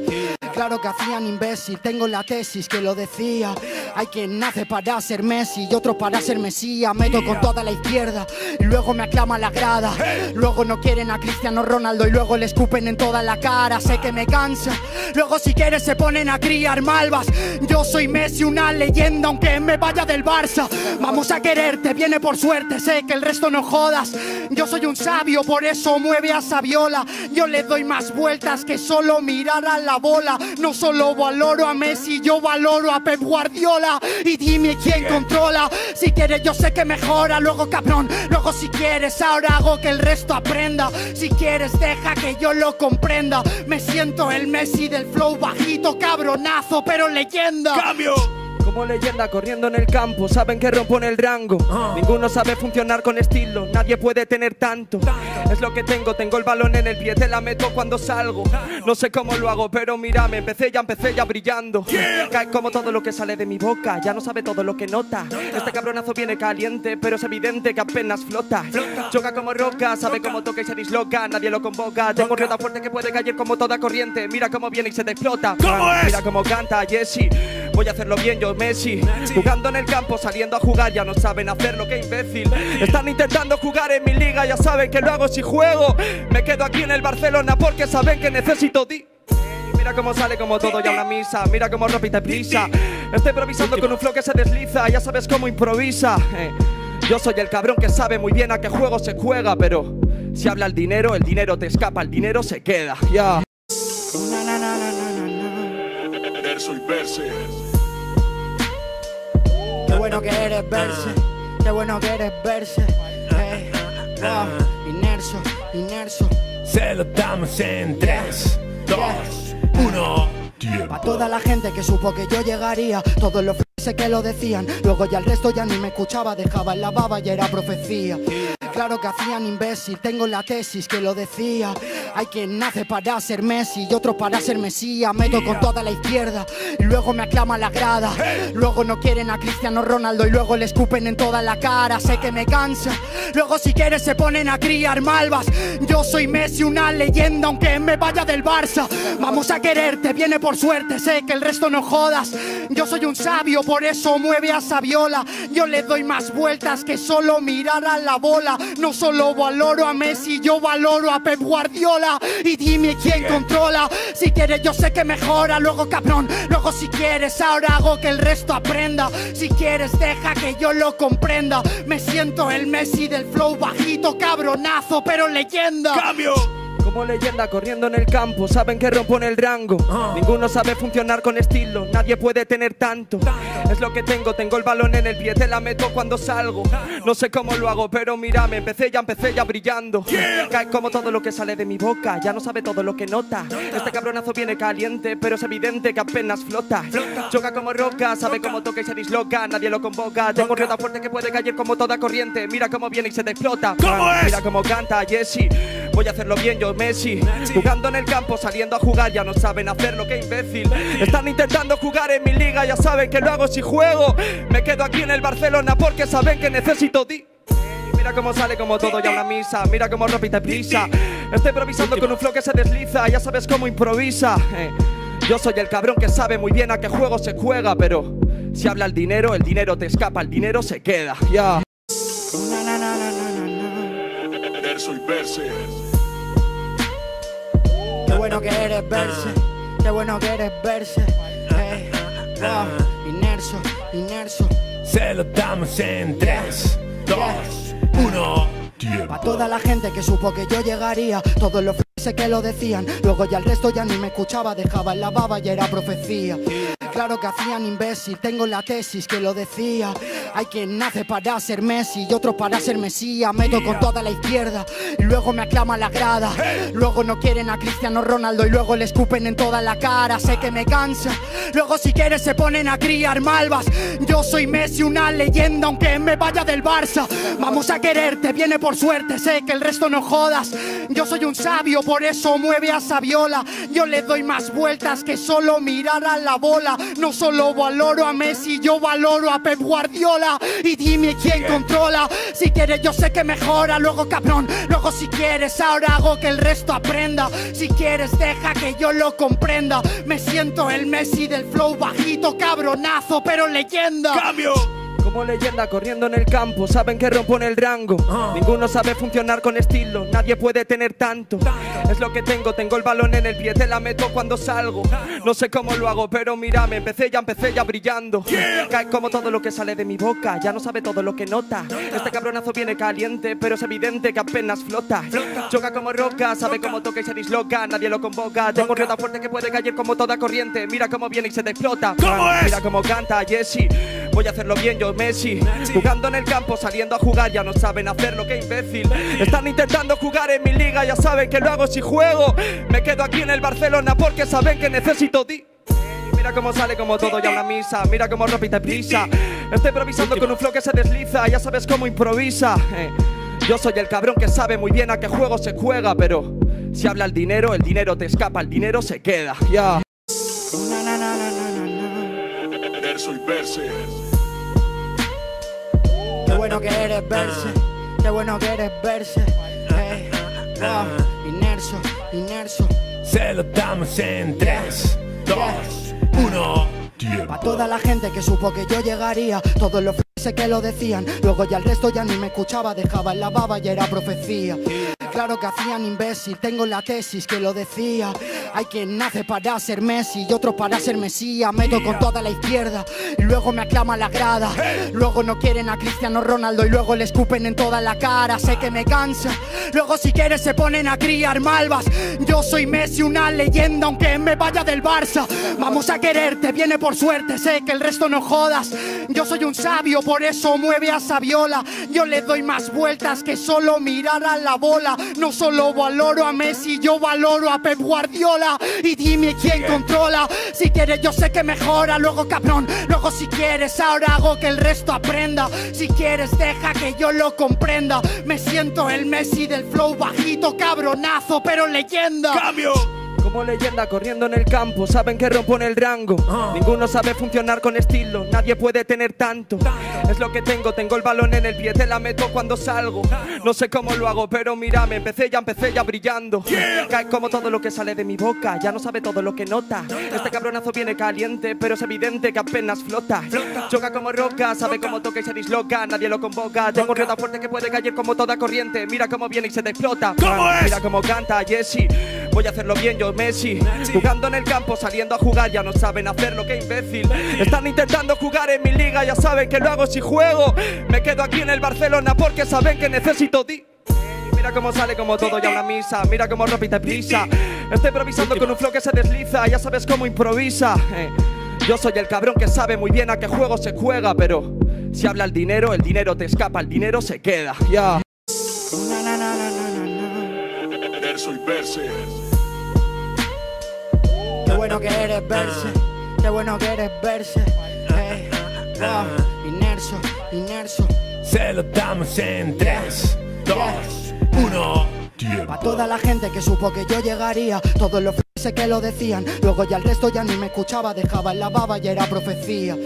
Claro que hacían imbécil, tengo la tesis que lo decía. Hay quien nace para ser Messi y otro para ser Mesías. Meto con toda la izquierda y luego me aclama la grada. Luego no quieren a Cristiano Ronaldo y luego le escupen en toda la cara. Sé que me cansa. Luego si quieres se ponen a criar malvas. Yo soy Messi, una leyenda, aunque me vaya del Barça. Vamos a quererte, viene por suerte, sé que el resto no jodas. Yo soy un sabio, por eso mueve a Saviola. Yo le doy más vueltas que solo mirar a la bola. No solo valoro a Messi, yo valoro a Pep Guardiola. Y dime quién controla. Si quieres, yo sé que mejora. Luego, cabrón, luego si quieres, ahora hago que el resto aprenda. Si quieres, deja que yo lo comprenda. Me siento el Messi del flow bajito, cabronazo, pero leyenda. ¡Cambio! Como leyenda corriendo en el campo, saben que rompo en el rango. Ninguno sabe funcionar con estilo, nadie puede tener tanto. Es lo que tengo, tengo el balón en el pie, te la meto cuando salgo. No sé cómo lo hago, pero mírame, empecé ya, empecé ya brillando. Cae como todo lo que sale de mi boca, ya no sabe todo lo que nota. Este cabronazo viene caliente, pero es evidente que apenas flota. Choca como roca, sabe cómo toca y se disloca, nadie lo convoca. Tengo tan fuerte que puede caer como toda corriente. Mira cómo viene y se te explota. ¿Cómo es? Mira cómo canta Jesse. Voy a hacerlo bien yo, Messi. Jugando en el campo, saliendo a jugar, ya no saben hacerlo, qué imbécil. Están intentando jugar en mi liga, ya saben que lo hago si juego. Me quedo aquí en el Barcelona porque saben que necesito di. Mira cómo sale como todo ya una misa, mira cómo repite prisa. Estoy improvisando con un flow que se desliza, ya sabes cómo improvisa. Eh, Yo soy el cabrón que sabe muy bien a qué juego se juega, pero si habla el dinero, el dinero te escapa, el dinero se queda. Ya. Verso y verse. Qué bueno que eres verse, qué bueno que eres verse. Hey, wow, inmerso. Se lo damos en 3, 2, 1. Pa' toda la gente que supo que yo llegaría, todos los f que lo decían, luego ya el resto ya ni me escuchaba, dejaba en la baba y era profecía. Claro que hacían imbécil, tengo la tesis que lo decía. Hay quien nace para ser Messi y otro para ser Mesías. Meto con toda la izquierda y luego me aclama la grada. Luego no quieren a Cristiano Ronaldo y luego le escupen en toda la cara. Sé que me cansa. Luego si quieres se ponen a criar malvas. Yo soy Messi, una leyenda, aunque me vaya del Barça. Vamos a quererte, viene por suerte, sé que el resto no jodas. Yo soy un sabio, por eso mueve a Saviola. Yo le doy más vueltas que solo mirar a la bola. No solo valoro a Messi, yo valoro a Pep Guardiola. Y dime quién controla. Si quieres, yo sé que mejora. Luego, cabrón, luego si quieres, ahora hago que el resto aprenda. Si quieres, deja que yo lo comprenda. Me siento el Messi del flow bajito, cabronazo, pero leyenda. ¡Cambio! Como leyenda corriendo en el campo, saben que rompo en el rango. Ninguno sabe funcionar con estilo, nadie puede tener tanto. Es lo que tengo, tengo el balón en el pie, te la meto cuando salgo. No sé cómo lo hago, pero mírame, empecé ya, empecé ya brillando. Cae como todo lo que sale de mi boca, ya no sabe todo lo que nota. Este cabronazo viene caliente, pero es evidente que apenas flota. Choca como roca, sabe cómo toca y se disloca, nadie lo convoca. Tengo un fuerte que puede caer como toda corriente, mira cómo viene y se te explota. Mira cómo canta Jesse. Voy a hacerlo bien yo, Messi. Jugando en el campo, saliendo a jugar, ya no saben hacerlo, qué imbécil. Están intentando jugar en mi liga, ya saben que lo hago si juego. Me quedo aquí en el Barcelona porque saben que necesito ti. Mira cómo sale como todo ya una misa, mira cómo repite prisa. Estoy improvisando con un flow que se desliza, ya sabes cómo improvisa. Eh, yo soy el cabrón que sabe muy bien a qué juego se juega, pero si habla el dinero, el dinero te escapa, el dinero se queda. Ya. Qué bueno que eres verse, qué bueno que eres verse. Hey, wow, Inerso, inerso. Se lo damos en 3, 2, 1. Pa' toda la gente que supo que yo llegaría, todos los sé que lo decían, luego ya el resto ya ni me escuchaba, dejaba en la baba y era profecía. Claro que hacían imbécil, tengo la tesis que lo decía. Hay quien nace para ser Messi y otro para ser Mesías. Meto con toda la izquierda y luego me aclama la grada. Luego no quieren a Cristiano Ronaldo y luego le escupen en toda la cara. Sé que me cansa. Luego si quieres se ponen a criar malvas. Yo soy Messi, una leyenda aunque me vaya del Barça. Vamos a quererte, viene por suerte, sé que el resto no jodas. Yo soy un sabio, por eso mueve a Saviola. Yo le doy más vueltas que solo mirar a la bola. No solo valoro a Messi, yo valoro a Pep Guardiola. Y dime quién controla. Si quieres, yo sé que mejora. Luego, cabrón, luego si quieres, ahora hago que el resto aprenda. Si quieres, deja que yo lo comprenda. Me siento el Messi del flow bajito, cabronazo, pero leyenda. ¡Cambio! Como leyenda corriendo en el campo, saben que rompo en el rango. Ninguno sabe funcionar con estilo, nadie puede tener tanto. Es lo que tengo, tengo el balón en el pie, te la meto cuando salgo. No sé cómo lo hago, pero mírame, empecé ya, empecé ya brillando. Cae como todo lo que sale de mi boca, ya no sabe todo lo que nota. Este cabronazo viene caliente, pero es evidente que apenas flota. Choca como roca, sabe cómo toca y se disloca, nadie lo convoca. Tengo un fuerte que puede caer como toda corriente, mira cómo viene y se te explota. Mira cómo canta Jesse. Voy a hacerlo bien yo, Messi. Jugando en el campo, saliendo a jugar, ya no saben hacerlo, qué imbécil. Están intentando jugar en mi liga, ya saben que lo hago si juego. Me quedo aquí en el Barcelona porque saben que necesito ti. Mira cómo sale como todo ya una misa, mira cómo repite prisa. Estoy improvisando con un flow que se desliza, ya sabes cómo improvisa. Eh, yo soy el cabrón que sabe muy bien a qué juego se juega, pero si habla el dinero, el dinero te escapa, el dinero se queda. Ya. Verso y verse. Qué bueno que eres verse, qué bueno que eres verse. Hey, wow, Inerso, inerso. Se lo damos en 3, 2, 1. Pa' toda la gente que supo que yo llegaría, todos los sé que lo decían, luego ya el resto ya ni me escuchaba, dejaba en la baba y era profecía. Claro que hacían imbécil, tengo la tesis que lo decía. Hay quien nace para ser Messi y otro para ser Mesías. Meto con toda la izquierda y luego me aclama la grada. Luego no quieren a Cristiano Ronaldo y luego le escupen en toda la cara. Sé que me cansa. Luego si quieres se ponen a criar malvas. Yo soy Messi, una leyenda aunque me vaya del Barça. Vamos a quererte, viene por suerte, sé que el resto no jodas. Yo soy un sabio, por eso mueve a Saviola. Yo le doy más vueltas que solo mirar a la bola. No solo valoro a Messi, yo valoro a Pep Guardiola. Y dime quién controla. Si quieres, yo sé que mejora. Luego, cabrón, luego si quieres, ahora hago que el resto aprenda. Si quieres, deja que yo lo comprenda. Me siento el Messi del flow bajito, cabronazo, pero leyenda. ¡Cambio! Como leyenda corriendo en el campo, saben que rompo en el rango. Ninguno sabe funcionar con estilo, nadie puede tener tanto. Es lo que tengo, tengo el balón en el pie, te la meto cuando salgo. No sé cómo lo hago, pero mírame, empecé ya, empecé ya brillando. Cae como todo lo que sale de mi boca, ya no sabe todo lo que nota. Este cabronazo viene caliente, pero es evidente que apenas flota. Choca como roca, sabe cómo toca y se disloca, nadie lo convoca. Tengo un tan fuerte que puede caer como toda corriente, mira cómo viene y se te explota. Mira cómo canta Jesse. Voy a hacerlo bien yo, Messi. Jugando en el campo, saliendo a jugar, ya no saben hacerlo, qué imbécil. Están intentando jugar en mi liga, ya saben que lo hago si juego. Me quedo aquí en el Barcelona porque saben que necesito ti. Mira cómo sale como todo ya una misa, mira cómo repite prisa. Estoy improvisando con un flow que se desliza, ya sabes cómo improvisa. Eh, Yo soy el cabrón que sabe muy bien a qué juego se juega, pero si habla el dinero, el dinero te escapa, el dinero se queda. Ya. Na, na, na, na, na, na, na. Verso y verse. Qué bueno que eres verse, qué bueno que eres verse. Hey, wow, Inerso, inerso. Se lo damos en 3, 2, 1. Pa' toda la gente que supo que yo llegaría, todos los sé que lo decían, luego ya el resto ya ni me escuchaba, dejaba en la baba y era profecía.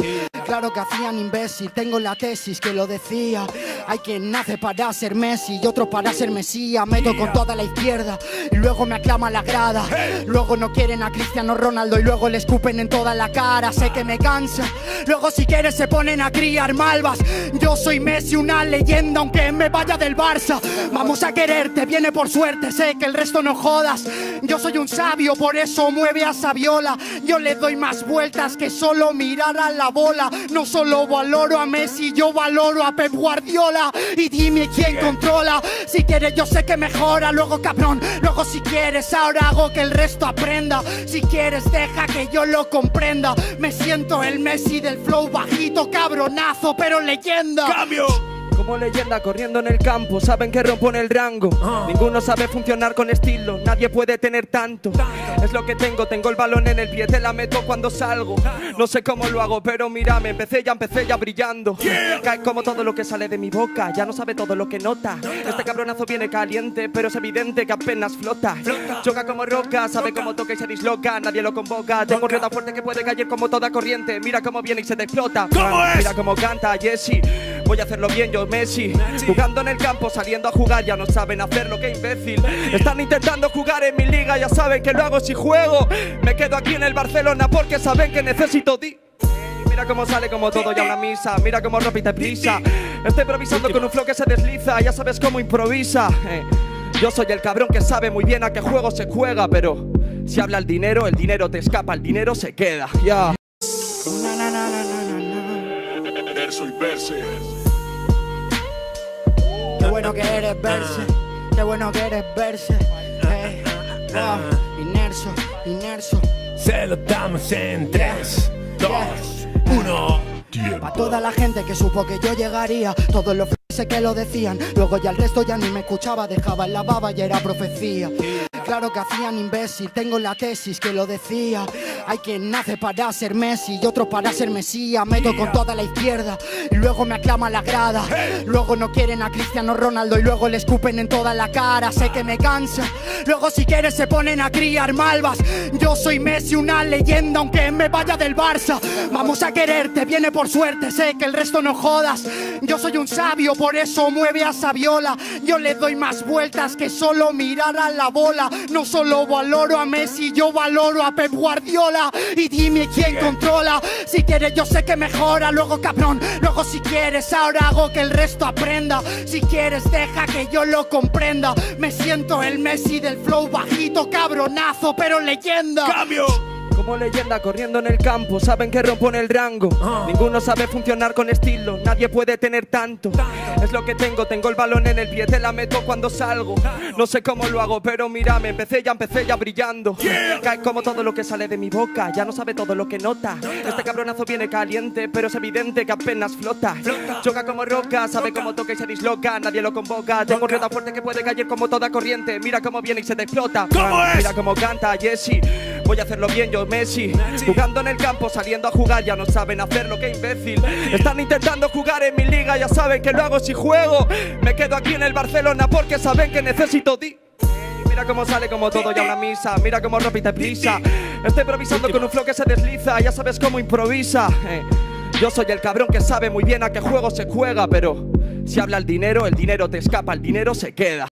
Claro que hacían imbécil, tengo la tesis que lo decía. Hay quien nace para ser Messi y otro para ser Mesías. Meto con toda la izquierda y luego me aclama la grada. Luego no quieren a Cristiano Ronaldo y luego le escupen en toda la cara. Sé que me cansa. Luego si quieres se ponen a criar malvas. Yo soy Messi, una leyenda aunque me vaya del Barça. Vamos a quererte, viene por suerte, sé que el resto no jodas. Yo soy un sabio, por eso mueve a Saviola. Yo le doy más vueltas que solo mirar a la bola. No solo valoro a Messi, yo valoro a Pep Guardiola. Y dime quién controla. Si quieres, yo sé que mejora. Luego, cabrón, luego si quieres, ahora hago que el resto aprenda. Si quieres, deja que yo lo comprenda. Me siento el Messi del flow bajito, cabronazo, pero leyenda. ¡Cambio! Como leyenda corriendo en el campo, saben que rompo en el rango. Ninguno sabe funcionar con estilo, nadie puede tener tanto. Es lo que tengo, tengo el balón en el pie, te la meto cuando salgo. No sé cómo lo hago, pero mírame, empecé ya, empecé ya brillando. Cae como todo lo que sale de mi boca, ya no sabe todo lo que nota. Este cabronazo viene caliente, pero es evidente que apenas flota. Choca como roca, sabe cómo toca y se disloca, nadie lo convoca. Tengo rienda fuerte que puede caer como toda corriente. Mira cómo viene y se te explota. ¿Cómo es? Mira cómo canta Jesse. Voy a hacerlo bien, yo Messi. Jugando en el campo, saliendo a jugar, ya no saben hacerlo, qué imbécil. Están intentando jugar en mi liga, ya saben que lo hago si juego. Me quedo aquí en el Barcelona porque saben que necesito di. Mira cómo sale como todo ya una misa, mira cómo repite prisa. Estoy improvisando con un flow que se desliza, ya sabes cómo improvisa. Eh, Yo soy el cabrón que sabe muy bien a qué juego se juega, pero si habla el dinero, el dinero te escapa, el dinero se queda. Ya. Na. Verso y verse. Qué bueno que eres verse, qué bueno que eres verse. Hey, wow, Inerso, inerso. Se lo damos en 3, 2, 1. Pa' toda la gente que supo que yo llegaría, todos los sé que lo decían, luego ya el resto ya ni me escuchaba, dejaba en la baba y era profecía. Claro que hacían imbécil, tengo la tesis que lo decía. Hay quien nace para ser Messi y otro para ser Mesías. Meto con toda la izquierda y luego me aclama la grada. Luego no quieren a Cristiano Ronaldo y luego le escupen en toda la cara. Sé que me cansa. Luego si quieres se ponen a criar malvas. Yo soy Messi, una leyenda aunque me vaya del Barça. Vamos a quererte, viene por suerte, sé que el resto no jodas. Yo soy un sabio, por eso mueve a Saviola. Yo le doy más vueltas que solo mirar a la bola. No solo valoro a Messi, yo valoro a Pep Guardiola. Y dime quién controla. Si quieres, yo sé que mejora. Luego, cabrón, luego si quieres, ahora hago que el resto aprenda. Si quieres, deja que yo lo comprenda. Me siento el Messi del flow bajito, cabronazo, pero leyenda. ¡Cambio! Como leyenda corriendo en el campo, saben que rompo en el rango. Ninguno sabe funcionar con estilo, nadie puede tener tanto. Es lo que tengo, tengo el balón en el pie, te la meto cuando salgo. No sé cómo lo hago, pero mírame, empecé ya, empecé ya brillando. Cae como todo lo que sale de mi boca, ya no sabe todo lo que nota. Este cabronazo viene caliente, pero es evidente que apenas flota. Choca como roca, sabe cómo toca y se disloca, nadie lo convoca. Tengo rienda fuerte que puede caer como toda corriente. Mira cómo viene y se te explota. ¿Cómo es? Mira cómo canta Jesse. Voy a hacerlo bien, yo Jugando en el campo, saliendo a jugar, ya no saben hacerlo, qué imbécil. Están intentando jugar en mi liga, ya saben que lo hago si juego. Me quedo aquí en el Barcelona porque saben que necesito di. Mira cómo sale como todo ya una misa, mira cómo repite prisa. Estoy improvisando con un flow que se desliza, ya sabes cómo improvisa. Eh, Yo soy el cabrón que sabe muy bien a qué juego se juega, pero si habla el dinero, el dinero te escapa, el dinero se queda.